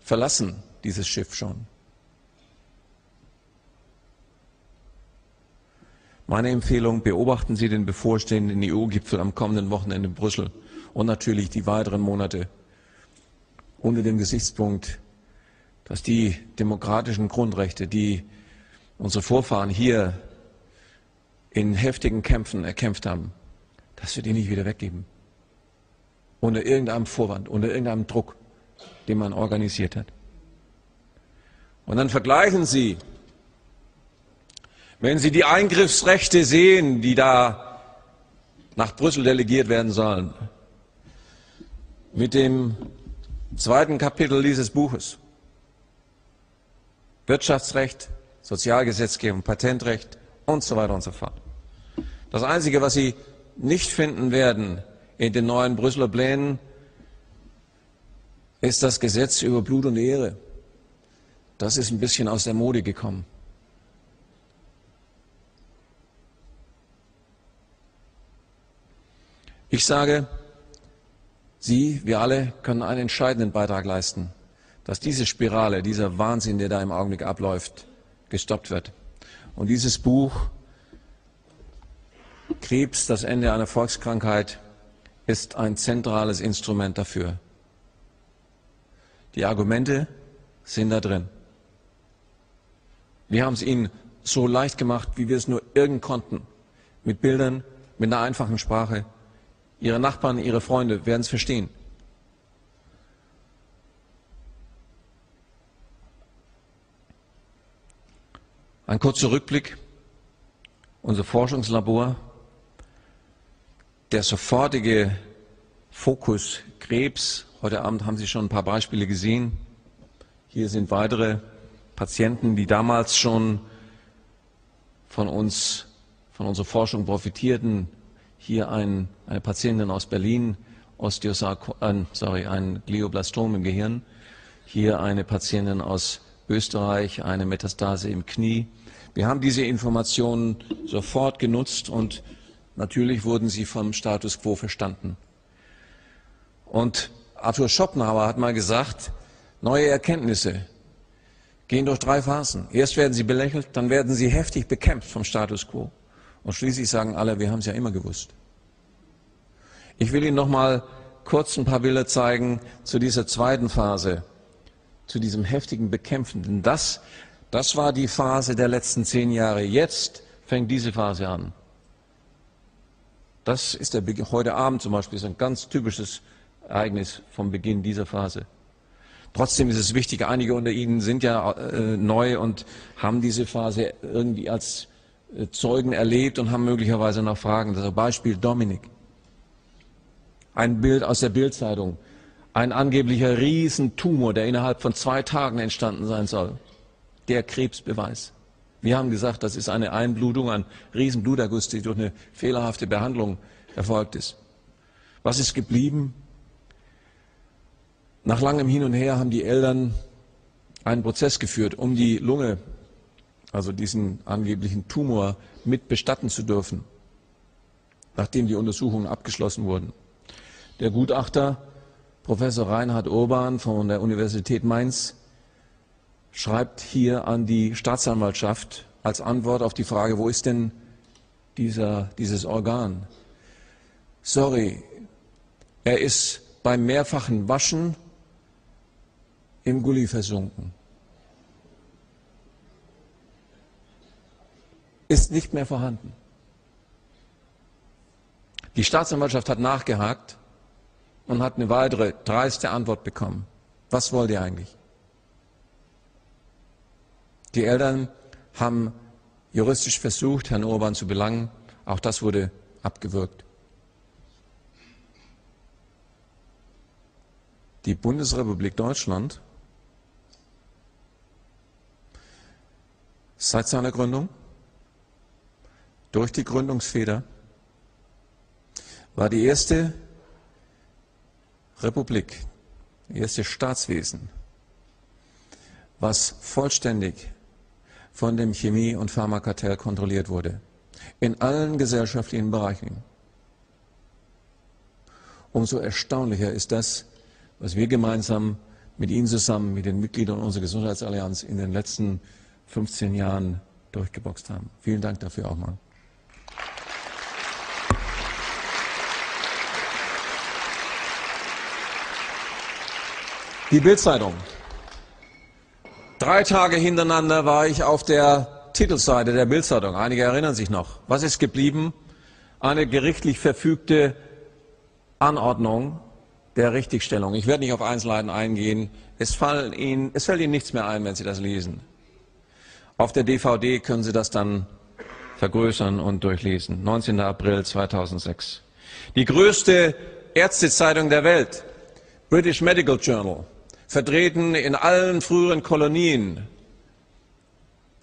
A: verlassen dieses Schiff schon. Meine Empfehlung, beobachten Sie den bevorstehenden EU-Gipfel am kommenden Wochenende in Brüssel und natürlich die weiteren Monate unter dem Gesichtspunkt, dass die demokratischen Grundrechte, die unsere Vorfahren hier in heftigen Kämpfen erkämpft haben, dass wir die nicht wieder weggeben. Unter irgendeinem Vorwand, unter irgendeinem Druck den man organisiert hat. Und dann vergleichen Sie, wenn Sie die Eingriffsrechte sehen, die da nach Brüssel delegiert werden sollen, mit dem zweiten Kapitel dieses Buches. Wirtschaftsrecht, Sozialgesetzgebung, Patentrecht und so weiter und so fort. Das Einzige, was Sie nicht finden werden in den neuen Brüsseler Plänen, ist das Gesetz über Blut und Ehre. Das ist ein bisschen aus der Mode gekommen. Ich sage, Sie, wir alle können einen entscheidenden Beitrag leisten, dass diese Spirale, dieser Wahnsinn, der da im Augenblick abläuft, gestoppt wird. Und dieses Buch Krebs, das Ende einer Volkskrankheit, ist ein zentrales Instrument dafür. Die Argumente sind da drin. Wir haben es Ihnen so leicht gemacht, wie wir es nur irgend konnten. Mit Bildern, mit einer einfachen Sprache. Ihre Nachbarn, Ihre Freunde werden es verstehen. Ein kurzer Rückblick. Unser Forschungslabor. Der sofortige Fokus Krebs Heute Abend haben Sie schon ein paar Beispiele gesehen. Hier sind weitere Patienten, die damals schon von uns, von unserer Forschung profitierten. Hier ein, eine Patientin aus Berlin, äh, sorry, ein Glioblastom im Gehirn. Hier eine Patientin aus Österreich, eine Metastase im Knie. Wir haben diese Informationen sofort genutzt und natürlich wurden sie vom Status quo verstanden. Und Arthur Schopenhauer hat mal gesagt, neue Erkenntnisse gehen durch drei Phasen. Erst werden sie belächelt, dann werden sie heftig bekämpft vom Status quo. Und schließlich sagen alle, wir haben es ja immer gewusst. Ich will Ihnen noch mal kurz ein paar Bilder zeigen zu dieser zweiten Phase, zu diesem heftigen Bekämpfen. Denn das, das war die Phase der letzten zehn Jahre. Jetzt fängt diese Phase an. Das ist der, heute Abend zum Beispiel ist ein ganz typisches Ereignis vom Beginn dieser Phase. Trotzdem ist es wichtig, einige unter Ihnen sind ja äh, neu und haben diese Phase irgendwie als Zeugen erlebt und haben möglicherweise noch Fragen. Das Beispiel Dominik. Ein Bild aus der Bildzeitung. Ein angeblicher Riesentumor, der innerhalb von zwei Tagen entstanden sein soll. Der Krebsbeweis. Wir haben gesagt, das ist eine Einblutung, ein Riesenbluterguss, die durch eine fehlerhafte Behandlung erfolgt ist. Was ist geblieben? Nach langem Hin und Her haben die Eltern einen Prozess geführt, um die Lunge, also diesen angeblichen Tumor, mit bestatten zu dürfen, nachdem die Untersuchungen abgeschlossen wurden. Der Gutachter, Professor Reinhard Urban von der Universität Mainz, schreibt hier an die Staatsanwaltschaft als Antwort auf die Frage, wo ist denn dieser, dieses Organ? Sorry, er ist beim mehrfachen Waschen im Gully versunken. Ist nicht mehr vorhanden. Die Staatsanwaltschaft hat nachgehakt und hat eine weitere dreiste Antwort bekommen. Was wollt ihr eigentlich? Die Eltern haben juristisch versucht, Herrn Orban zu belangen. Auch das wurde abgewürgt. Die Bundesrepublik Deutschland seit seiner Gründung, durch die Gründungsfeder, war die erste Republik, das erste Staatswesen, was vollständig von dem Chemie- und Pharmakartell kontrolliert wurde. In allen gesellschaftlichen Bereichen. Umso erstaunlicher ist das, was wir gemeinsam mit Ihnen zusammen, mit den Mitgliedern unserer Gesundheitsallianz in den letzten 15 Jahren durchgeboxt haben. Vielen Dank dafür auch mal. Die Bildzeitung. Drei Tage hintereinander war ich auf der Titelseite der Bildzeitung. Einige erinnern sich noch. Was ist geblieben? Eine gerichtlich verfügte Anordnung der Richtigstellung. Ich werde nicht auf Einzelheiten eingehen. Es, Ihnen, es fällt Ihnen nichts mehr ein, wenn Sie das lesen. Auf der DVD können Sie das dann vergrößern und durchlesen. 19. April 2006. Die größte Ärztezeitung der Welt, British Medical Journal, vertreten in allen früheren Kolonien,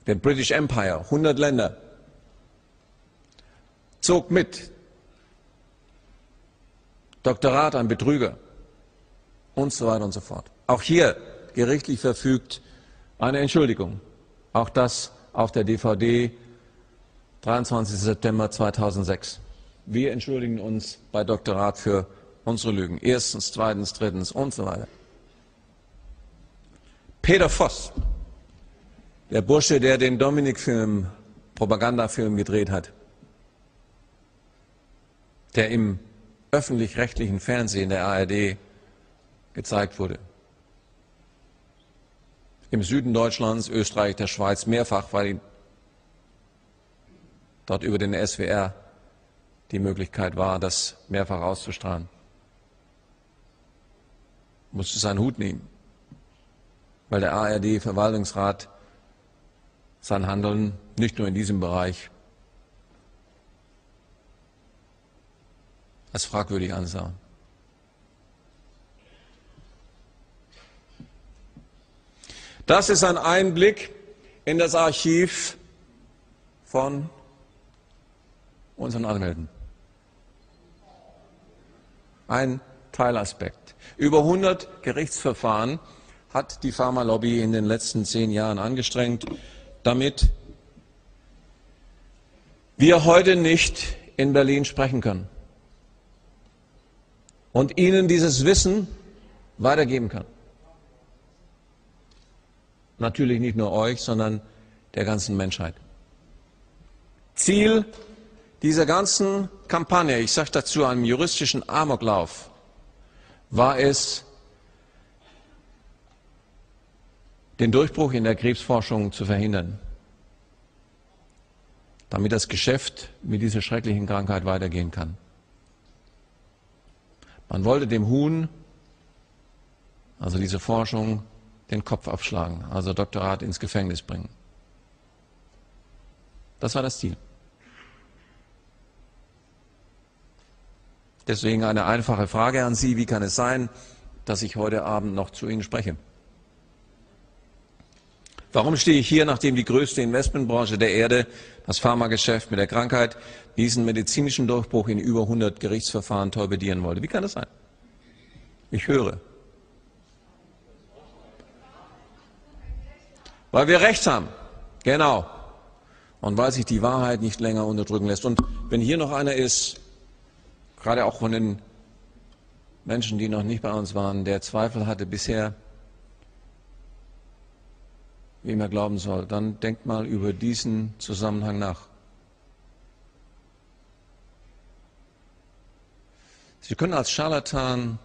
A: der British Empire, 100 Länder, zog mit. Doktorat ein Betrüger und so weiter und so fort. Auch hier gerichtlich verfügt eine Entschuldigung. Auch das auf der DVD 23. September 2006. Wir entschuldigen uns bei Doktorat für unsere Lügen. Erstens, zweitens, drittens und so weiter. Peter Voss, der Bursche, der den Dominik-Film, Propagandafilm gedreht hat, der im öffentlich-rechtlichen Fernsehen der ARD gezeigt wurde im Süden Deutschlands, Österreich, der Schweiz mehrfach, weil dort über den SWR die Möglichkeit war, das mehrfach auszustrahlen. Musste seinen Hut nehmen, weil der ARD-Verwaltungsrat sein Handeln nicht nur in diesem Bereich als fragwürdig ansah. Das ist ein Einblick in das Archiv von unseren Anwälten. Ein Teilaspekt. Über 100 Gerichtsverfahren hat die Pharmalobby in den letzten zehn Jahren angestrengt, damit wir heute nicht in Berlin sprechen können und Ihnen dieses Wissen weitergeben kann. Natürlich nicht nur euch, sondern der ganzen Menschheit. Ziel dieser ganzen Kampagne, ich sage dazu einem juristischen Amoklauf, war es, den Durchbruch in der Krebsforschung zu verhindern, damit das Geschäft mit dieser schrecklichen Krankheit weitergehen kann. Man wollte dem Huhn Also diese Forschung den Kopf abschlagen, also Doktorat ins Gefängnis bringen. Das war das Ziel. Deswegen eine einfache Frage an Sie. Wie kann es sein, dass ich heute Abend noch zu Ihnen spreche? Warum stehe ich hier, nachdem die größte Investmentbranche der Erde, das Pharmageschäft mit der Krankheit, diesen medizinischen Durchbruch in über 100 Gerichtsverfahren torpedieren wollte? Wie kann das sein? Ich höre. Weil wir Recht haben. Genau. Und weil sich die Wahrheit nicht länger unterdrücken lässt. Und wenn hier noch einer ist, gerade auch von den Menschen, die noch nicht bei uns waren, der Zweifel hatte bisher, wem er glauben soll, dann denkt mal über diesen Zusammenhang nach. Sie können als Scharlatan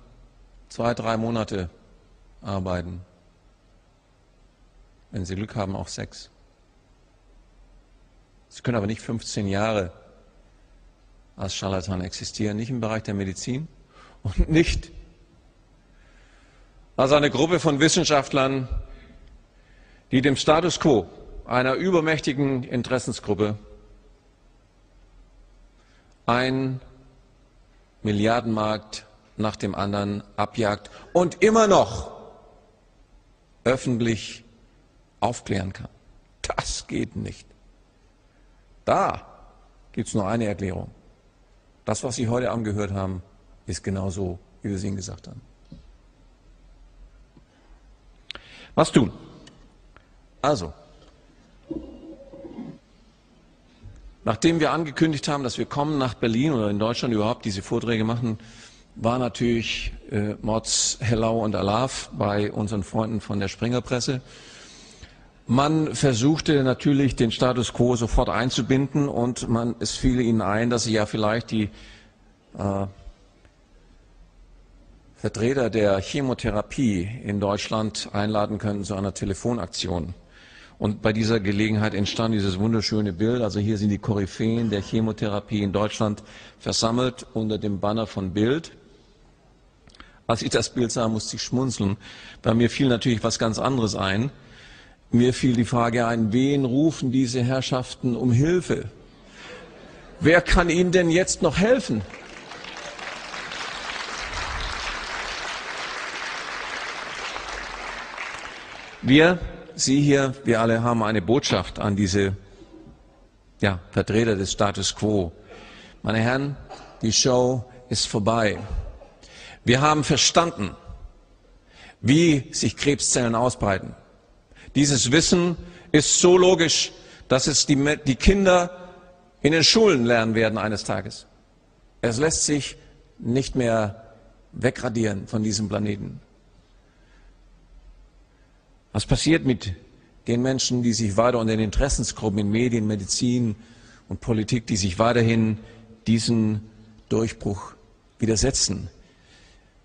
A: zwei, drei Monate arbeiten. Wenn Sie Glück haben, auch sechs. Sie können aber nicht 15 Jahre als Scharlatan existieren, nicht im Bereich der Medizin und nicht als eine Gruppe von Wissenschaftlern, die dem Status quo einer übermächtigen Interessensgruppe ein Milliardenmarkt nach dem anderen abjagt und immer noch öffentlich aufklären kann. Das geht nicht. Da gibt es nur eine Erklärung. Das, was Sie heute angehört haben, ist genau so, wie wir es Ihnen gesagt haben. Was tun? Also, nachdem wir angekündigt haben, dass wir kommen nach Berlin oder in Deutschland überhaupt diese Vorträge machen, war natürlich äh, Mods Hellau und Alaf bei unseren Freunden von der Springerpresse. Man versuchte natürlich, den Status quo sofort einzubinden und man, es fiel ihnen ein, dass sie ja vielleicht die äh, Vertreter der Chemotherapie in Deutschland einladen könnten zu einer Telefonaktion. Und bei dieser Gelegenheit entstand dieses wunderschöne Bild. Also hier sind die Koryphäen der Chemotherapie in Deutschland versammelt unter dem Banner von Bild. Als ich das Bild sah, musste ich schmunzeln. Bei mir fiel natürlich was ganz anderes ein. Mir fiel die Frage ein, wen rufen diese Herrschaften um Hilfe? Wer kann ihnen denn jetzt noch helfen? Wir, Sie hier, wir alle haben eine Botschaft an diese ja, Vertreter des Status quo. Meine Herren, die Show ist vorbei. Wir haben verstanden, wie sich Krebszellen ausbreiten. Dieses Wissen ist so logisch, dass es die, die Kinder in den Schulen lernen werden eines Tages. Es lässt sich nicht mehr wegradieren von diesem Planeten. Was passiert mit den Menschen, die sich weiter unter den Interessensgruppen in Medien, Medizin und Politik, die sich weiterhin diesen Durchbruch widersetzen?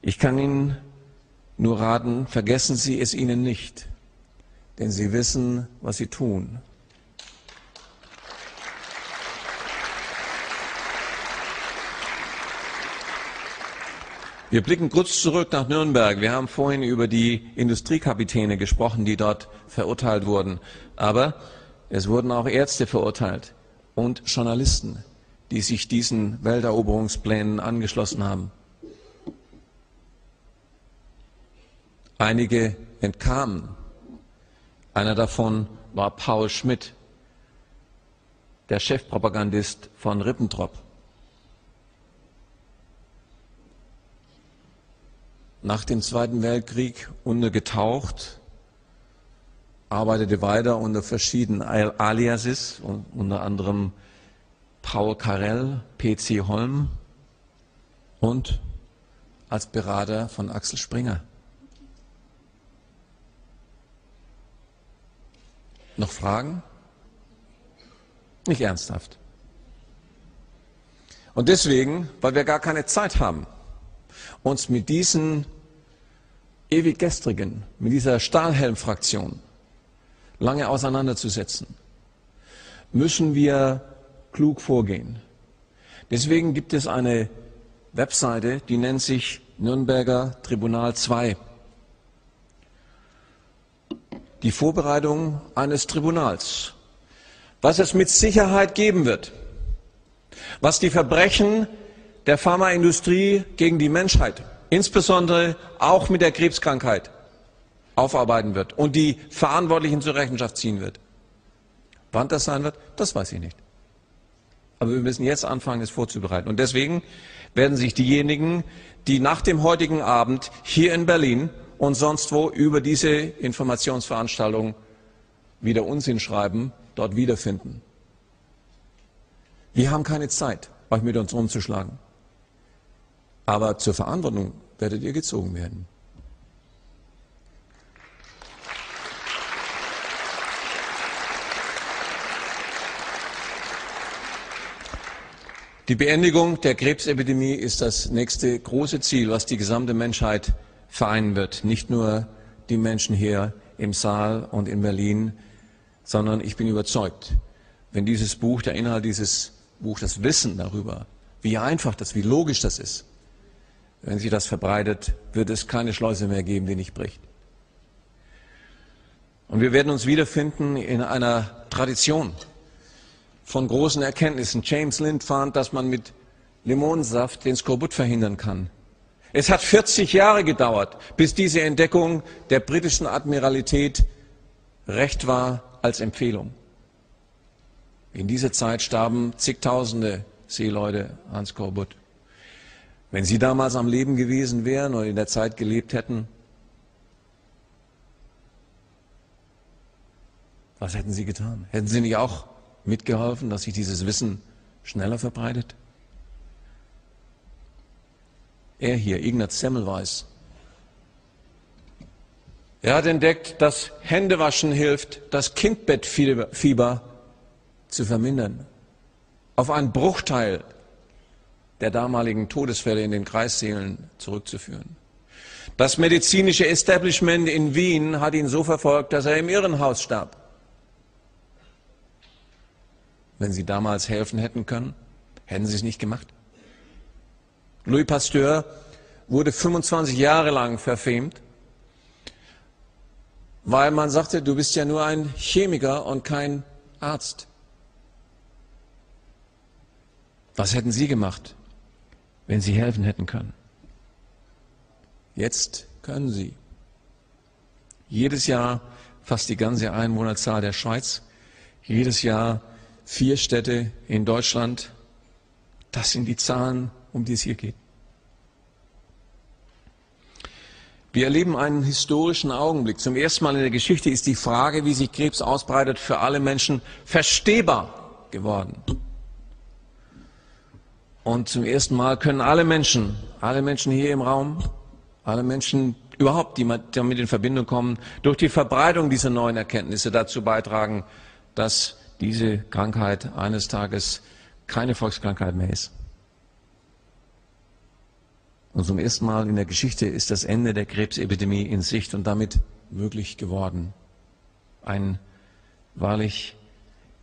A: Ich kann Ihnen nur raten, vergessen Sie es ihnen nicht denn sie wissen, was sie tun. Wir blicken kurz zurück nach Nürnberg. Wir haben vorhin über die Industriekapitäne gesprochen, die dort verurteilt wurden. Aber es wurden auch Ärzte verurteilt und Journalisten, die sich diesen Welteroberungsplänen angeschlossen haben. Einige entkamen einer davon war Paul Schmidt, der Chefpropagandist von Ribbentrop. Nach dem Zweiten Weltkrieg untergetaucht, arbeitete weiter unter verschiedenen Aliases, unter anderem Paul Karell, P.C. Holm und als Berater von Axel Springer. Noch Fragen? Nicht ernsthaft. Und deswegen, weil wir gar keine Zeit haben, uns mit diesen ewig gestrigen, mit dieser Stahlhelm-Fraktion lange auseinanderzusetzen, müssen wir klug vorgehen. Deswegen gibt es eine Webseite, die nennt sich Nürnberger Tribunal 2. die Vorbereitung eines Tribunals, was es mit Sicherheit geben wird, was die Verbrechen der Pharmaindustrie gegen die Menschheit, insbesondere auch mit der Krebskrankheit, aufarbeiten wird und die Verantwortlichen zur Rechenschaft ziehen wird. Wann das sein wird, das weiß ich nicht. Aber wir müssen jetzt anfangen, es vorzubereiten. Und deswegen werden sich diejenigen, die nach dem heutigen Abend hier in Berlin und sonst wo über diese Informationsveranstaltung wieder Unsinn schreiben, dort wiederfinden. Wir haben keine Zeit, euch mit uns rumzuschlagen. Aber zur Verantwortung werdet ihr gezogen werden. Die Beendigung der Krebsepidemie ist das nächste große Ziel, was die gesamte Menschheit vereinen wird. Nicht nur die Menschen hier im Saal und in Berlin, sondern ich bin überzeugt, wenn dieses Buch, der Inhalt dieses Buch, das Wissen darüber, wie einfach das, wie logisch das ist, wenn sich das verbreitet, wird es keine Schleuse mehr geben, die nicht bricht. Und wir werden uns wiederfinden in einer Tradition, von großen Erkenntnissen. James Lind fand, dass man mit Limonensaft den Skorbut verhindern kann. Es hat 40 Jahre gedauert, bis diese Entdeckung der britischen Admiralität recht war als Empfehlung. In dieser Zeit starben zigtausende Seeleute an Skorbut. Wenn Sie damals am Leben gewesen wären oder in der Zeit gelebt hätten, was hätten Sie getan? Hätten Sie nicht auch mitgeholfen, dass sich dieses Wissen schneller verbreitet? Er hier, Ignaz Semmelweis. Er hat entdeckt, dass Händewaschen hilft, das Kindbettfieber zu vermindern. Auf einen Bruchteil der damaligen Todesfälle in den Kreissälen zurückzuführen. Das medizinische Establishment in Wien hat ihn so verfolgt, dass er im Irrenhaus starb wenn Sie damals helfen hätten können? Hätten Sie es nicht gemacht? Louis Pasteur wurde 25 Jahre lang verfemt, weil man sagte, du bist ja nur ein Chemiker und kein Arzt. Was hätten Sie gemacht, wenn Sie helfen hätten können? Jetzt können Sie. Jedes Jahr fast die ganze Einwohnerzahl der Schweiz, jedes Jahr vier Städte in Deutschland. Das sind die Zahlen, um die es hier geht. Wir erleben einen historischen Augenblick. Zum ersten Mal in der Geschichte ist die Frage, wie sich Krebs ausbreitet, für alle Menschen verstehbar geworden. Und zum ersten Mal können alle Menschen, alle Menschen hier im Raum, alle Menschen überhaupt, die damit in Verbindung kommen, durch die Verbreitung dieser neuen Erkenntnisse dazu beitragen, dass diese Krankheit eines Tages keine Volkskrankheit mehr ist. Und zum ersten Mal in der Geschichte ist das Ende der Krebsepidemie in Sicht und damit möglich geworden. Ein wahrlich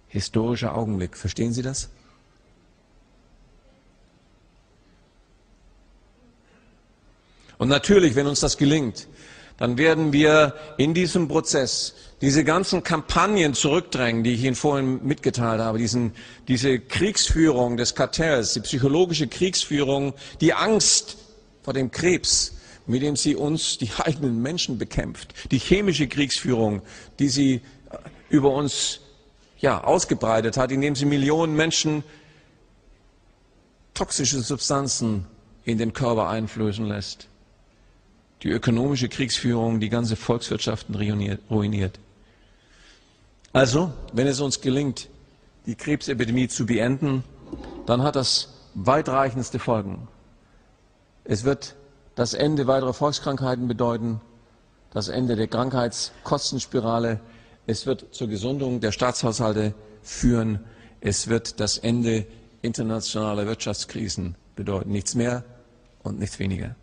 A: historischer Augenblick. Verstehen Sie das? Und natürlich, wenn uns das gelingt, dann werden wir in diesem Prozess diese ganzen Kampagnen zurückdrängen, die ich Ihnen vorhin mitgeteilt habe, diesen, diese Kriegsführung des Kartells, die psychologische Kriegsführung, die Angst vor dem Krebs, mit dem sie uns, die eigenen Menschen bekämpft, die chemische Kriegsführung, die sie äh, über uns ja, ausgebreitet hat, indem sie Millionen Menschen toxische Substanzen in den Körper einflößen lässt. Die ökonomische Kriegsführung, die ganze Volkswirtschaften ruiniert. Also, wenn es uns gelingt, die Krebsepidemie zu beenden, dann hat das weitreichendste Folgen. Es wird das Ende weiterer Volkskrankheiten bedeuten, das Ende der Krankheitskostenspirale. Es wird zur Gesundung der Staatshaushalte führen. Es wird das Ende internationaler Wirtschaftskrisen bedeuten. Nichts mehr und nichts weniger.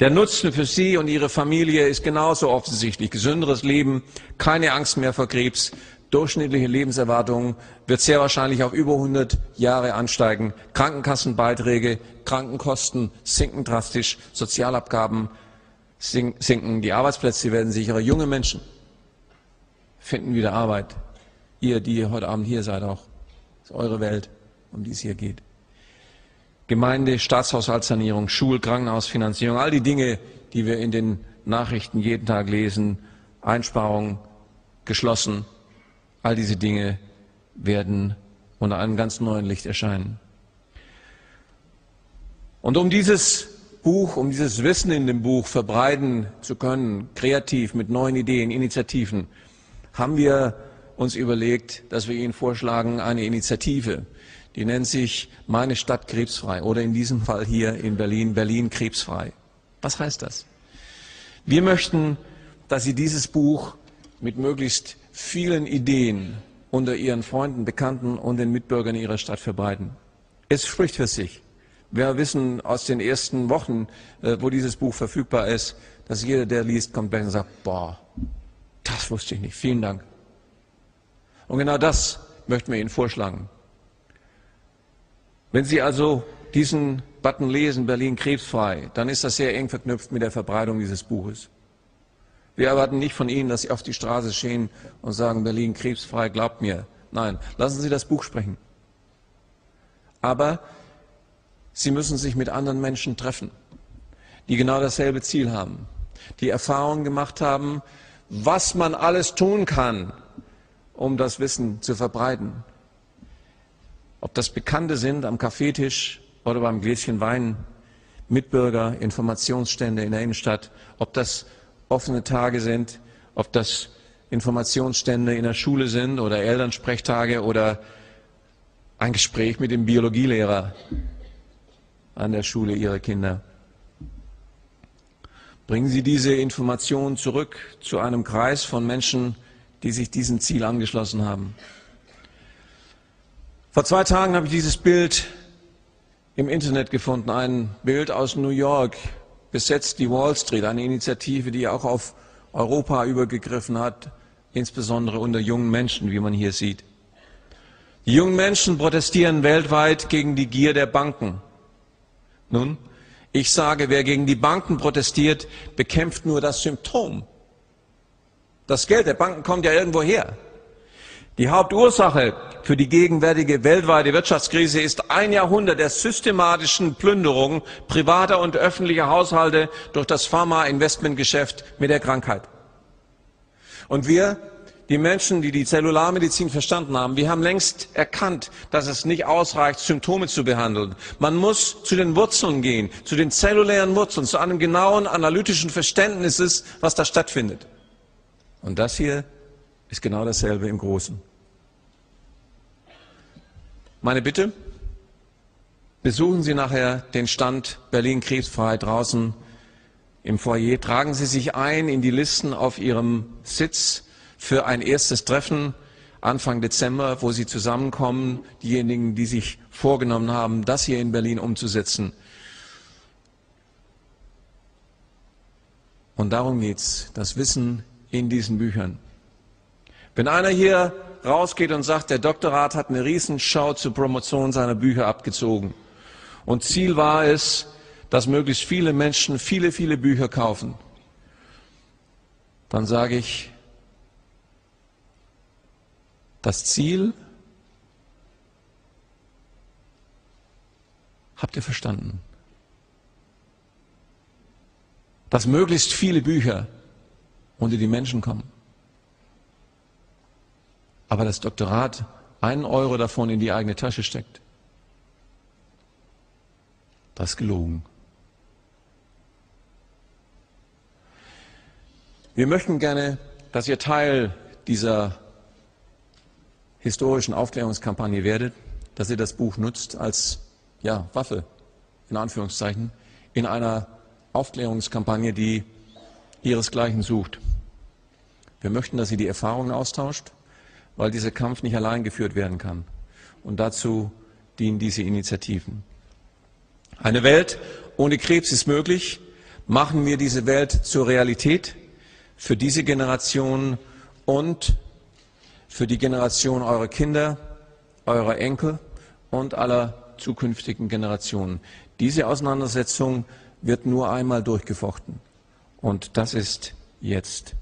A: Der Nutzen für Sie und Ihre Familie ist genauso offensichtlich. Gesünderes Leben, keine Angst mehr vor Krebs, durchschnittliche Lebenserwartung wird sehr wahrscheinlich auf über 100 Jahre ansteigen. Krankenkassenbeiträge, Krankenkosten sinken drastisch, Sozialabgaben sinken die Arbeitsplätze, werden sicherer. Junge Menschen finden wieder Arbeit. Ihr, die heute Abend hier seid, auch. Das ist eure Welt, um die es hier geht. Gemeinde, Staatshaushaltssanierung, Schul-, Krankenhausfinanzierung, all die Dinge, die wir in den Nachrichten jeden Tag lesen, Einsparungen geschlossen, all diese Dinge werden unter einem ganz neuen Licht erscheinen. Und um dieses Buch, um dieses Wissen in dem Buch verbreiten zu können, kreativ mit neuen Ideen, Initiativen, haben wir uns überlegt, dass wir Ihnen vorschlagen, eine Initiative, die nennt sich Meine Stadt krebsfrei oder in diesem Fall hier in Berlin, Berlin krebsfrei. Was heißt das? Wir möchten, dass Sie dieses Buch mit möglichst vielen Ideen unter Ihren Freunden, Bekannten und den Mitbürgern Ihrer Stadt verbreiten. Es spricht für sich. Wir wissen aus den ersten Wochen, äh, wo dieses Buch verfügbar ist, dass jeder, der liest, kommt weg und sagt, boah, das wusste ich nicht. Vielen Dank. Und genau das möchten wir Ihnen vorschlagen. Wenn Sie also diesen Button lesen, Berlin krebsfrei, dann ist das sehr eng verknüpft mit der Verbreitung dieses Buches. Wir erwarten nicht von Ihnen, dass Sie auf die Straße stehen und sagen, Berlin krebsfrei, glaubt mir. Nein, lassen Sie das Buch sprechen. Aber Sie müssen sich mit anderen Menschen treffen, die genau dasselbe Ziel haben, die Erfahrungen gemacht haben, was man alles tun kann, um das Wissen zu verbreiten. Ob das Bekannte sind am Kaffeetisch oder beim Gläschen Wein, Mitbürger, Informationsstände in der Innenstadt, ob das offene Tage sind, ob das Informationsstände in der Schule sind oder Elternsprechtage oder ein Gespräch mit dem Biologielehrer an der Schule Ihrer Kinder. Bringen Sie diese Informationen zurück zu einem Kreis von Menschen, die sich diesem Ziel angeschlossen haben. Vor zwei Tagen habe ich dieses Bild im Internet gefunden, ein Bild aus New York, besetzt die Wall Street, eine Initiative, die auch auf Europa übergegriffen hat, insbesondere unter jungen Menschen, wie man hier sieht. Die jungen Menschen protestieren weltweit gegen die Gier der Banken. Nun, ich sage, wer gegen die Banken protestiert, bekämpft nur das Symptom. Das Geld der Banken kommt ja irgendwo her. Die Hauptursache für die gegenwärtige weltweite Wirtschaftskrise ist ein Jahrhundert der systematischen Plünderung privater und öffentlicher Haushalte durch das Pharma-Investmentgeschäft mit der Krankheit. Und wir die Menschen, die die Zellularmedizin verstanden haben, wir haben längst erkannt, dass es nicht ausreicht, Symptome zu behandeln. Man muss zu den Wurzeln gehen, zu den zellulären Wurzeln, zu einem genauen analytischen Verständnis, was da stattfindet. Und das hier ist genau dasselbe im Großen. Meine Bitte, besuchen Sie nachher den Stand Berlin krebsfrei draußen im Foyer. Tragen Sie sich ein in die Listen auf Ihrem Sitz für ein erstes Treffen Anfang Dezember, wo sie zusammenkommen, diejenigen, die sich vorgenommen haben, das hier in Berlin umzusetzen. Und darum geht's, das Wissen in diesen Büchern. Wenn einer hier rausgeht und sagt, der Doktorat hat eine Riesenschau zur Promotion seiner Bücher abgezogen und Ziel war es, dass möglichst viele Menschen viele, viele Bücher kaufen, dann sage ich, das Ziel habt ihr verstanden. Dass möglichst viele Bücher unter die Menschen kommen. Aber das Doktorat einen Euro davon in die eigene Tasche steckt. Das ist gelogen. Wir möchten gerne, dass ihr Teil dieser historischen Aufklärungskampagne werdet, dass ihr das Buch nutzt als ja, Waffe, in Anführungszeichen, in einer Aufklärungskampagne, die ihresgleichen sucht. Wir möchten, dass ihr die Erfahrungen austauscht, weil dieser Kampf nicht allein geführt werden kann. Und dazu dienen diese Initiativen. Eine Welt ohne Krebs ist möglich. Machen wir diese Welt zur Realität für diese Generation und für die Generation eurer Kinder, eurer Enkel und aller zukünftigen Generationen. Diese Auseinandersetzung wird nur einmal durchgefochten. Und das ist jetzt.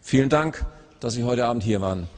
A: Vielen Dank, dass Sie heute Abend hier waren.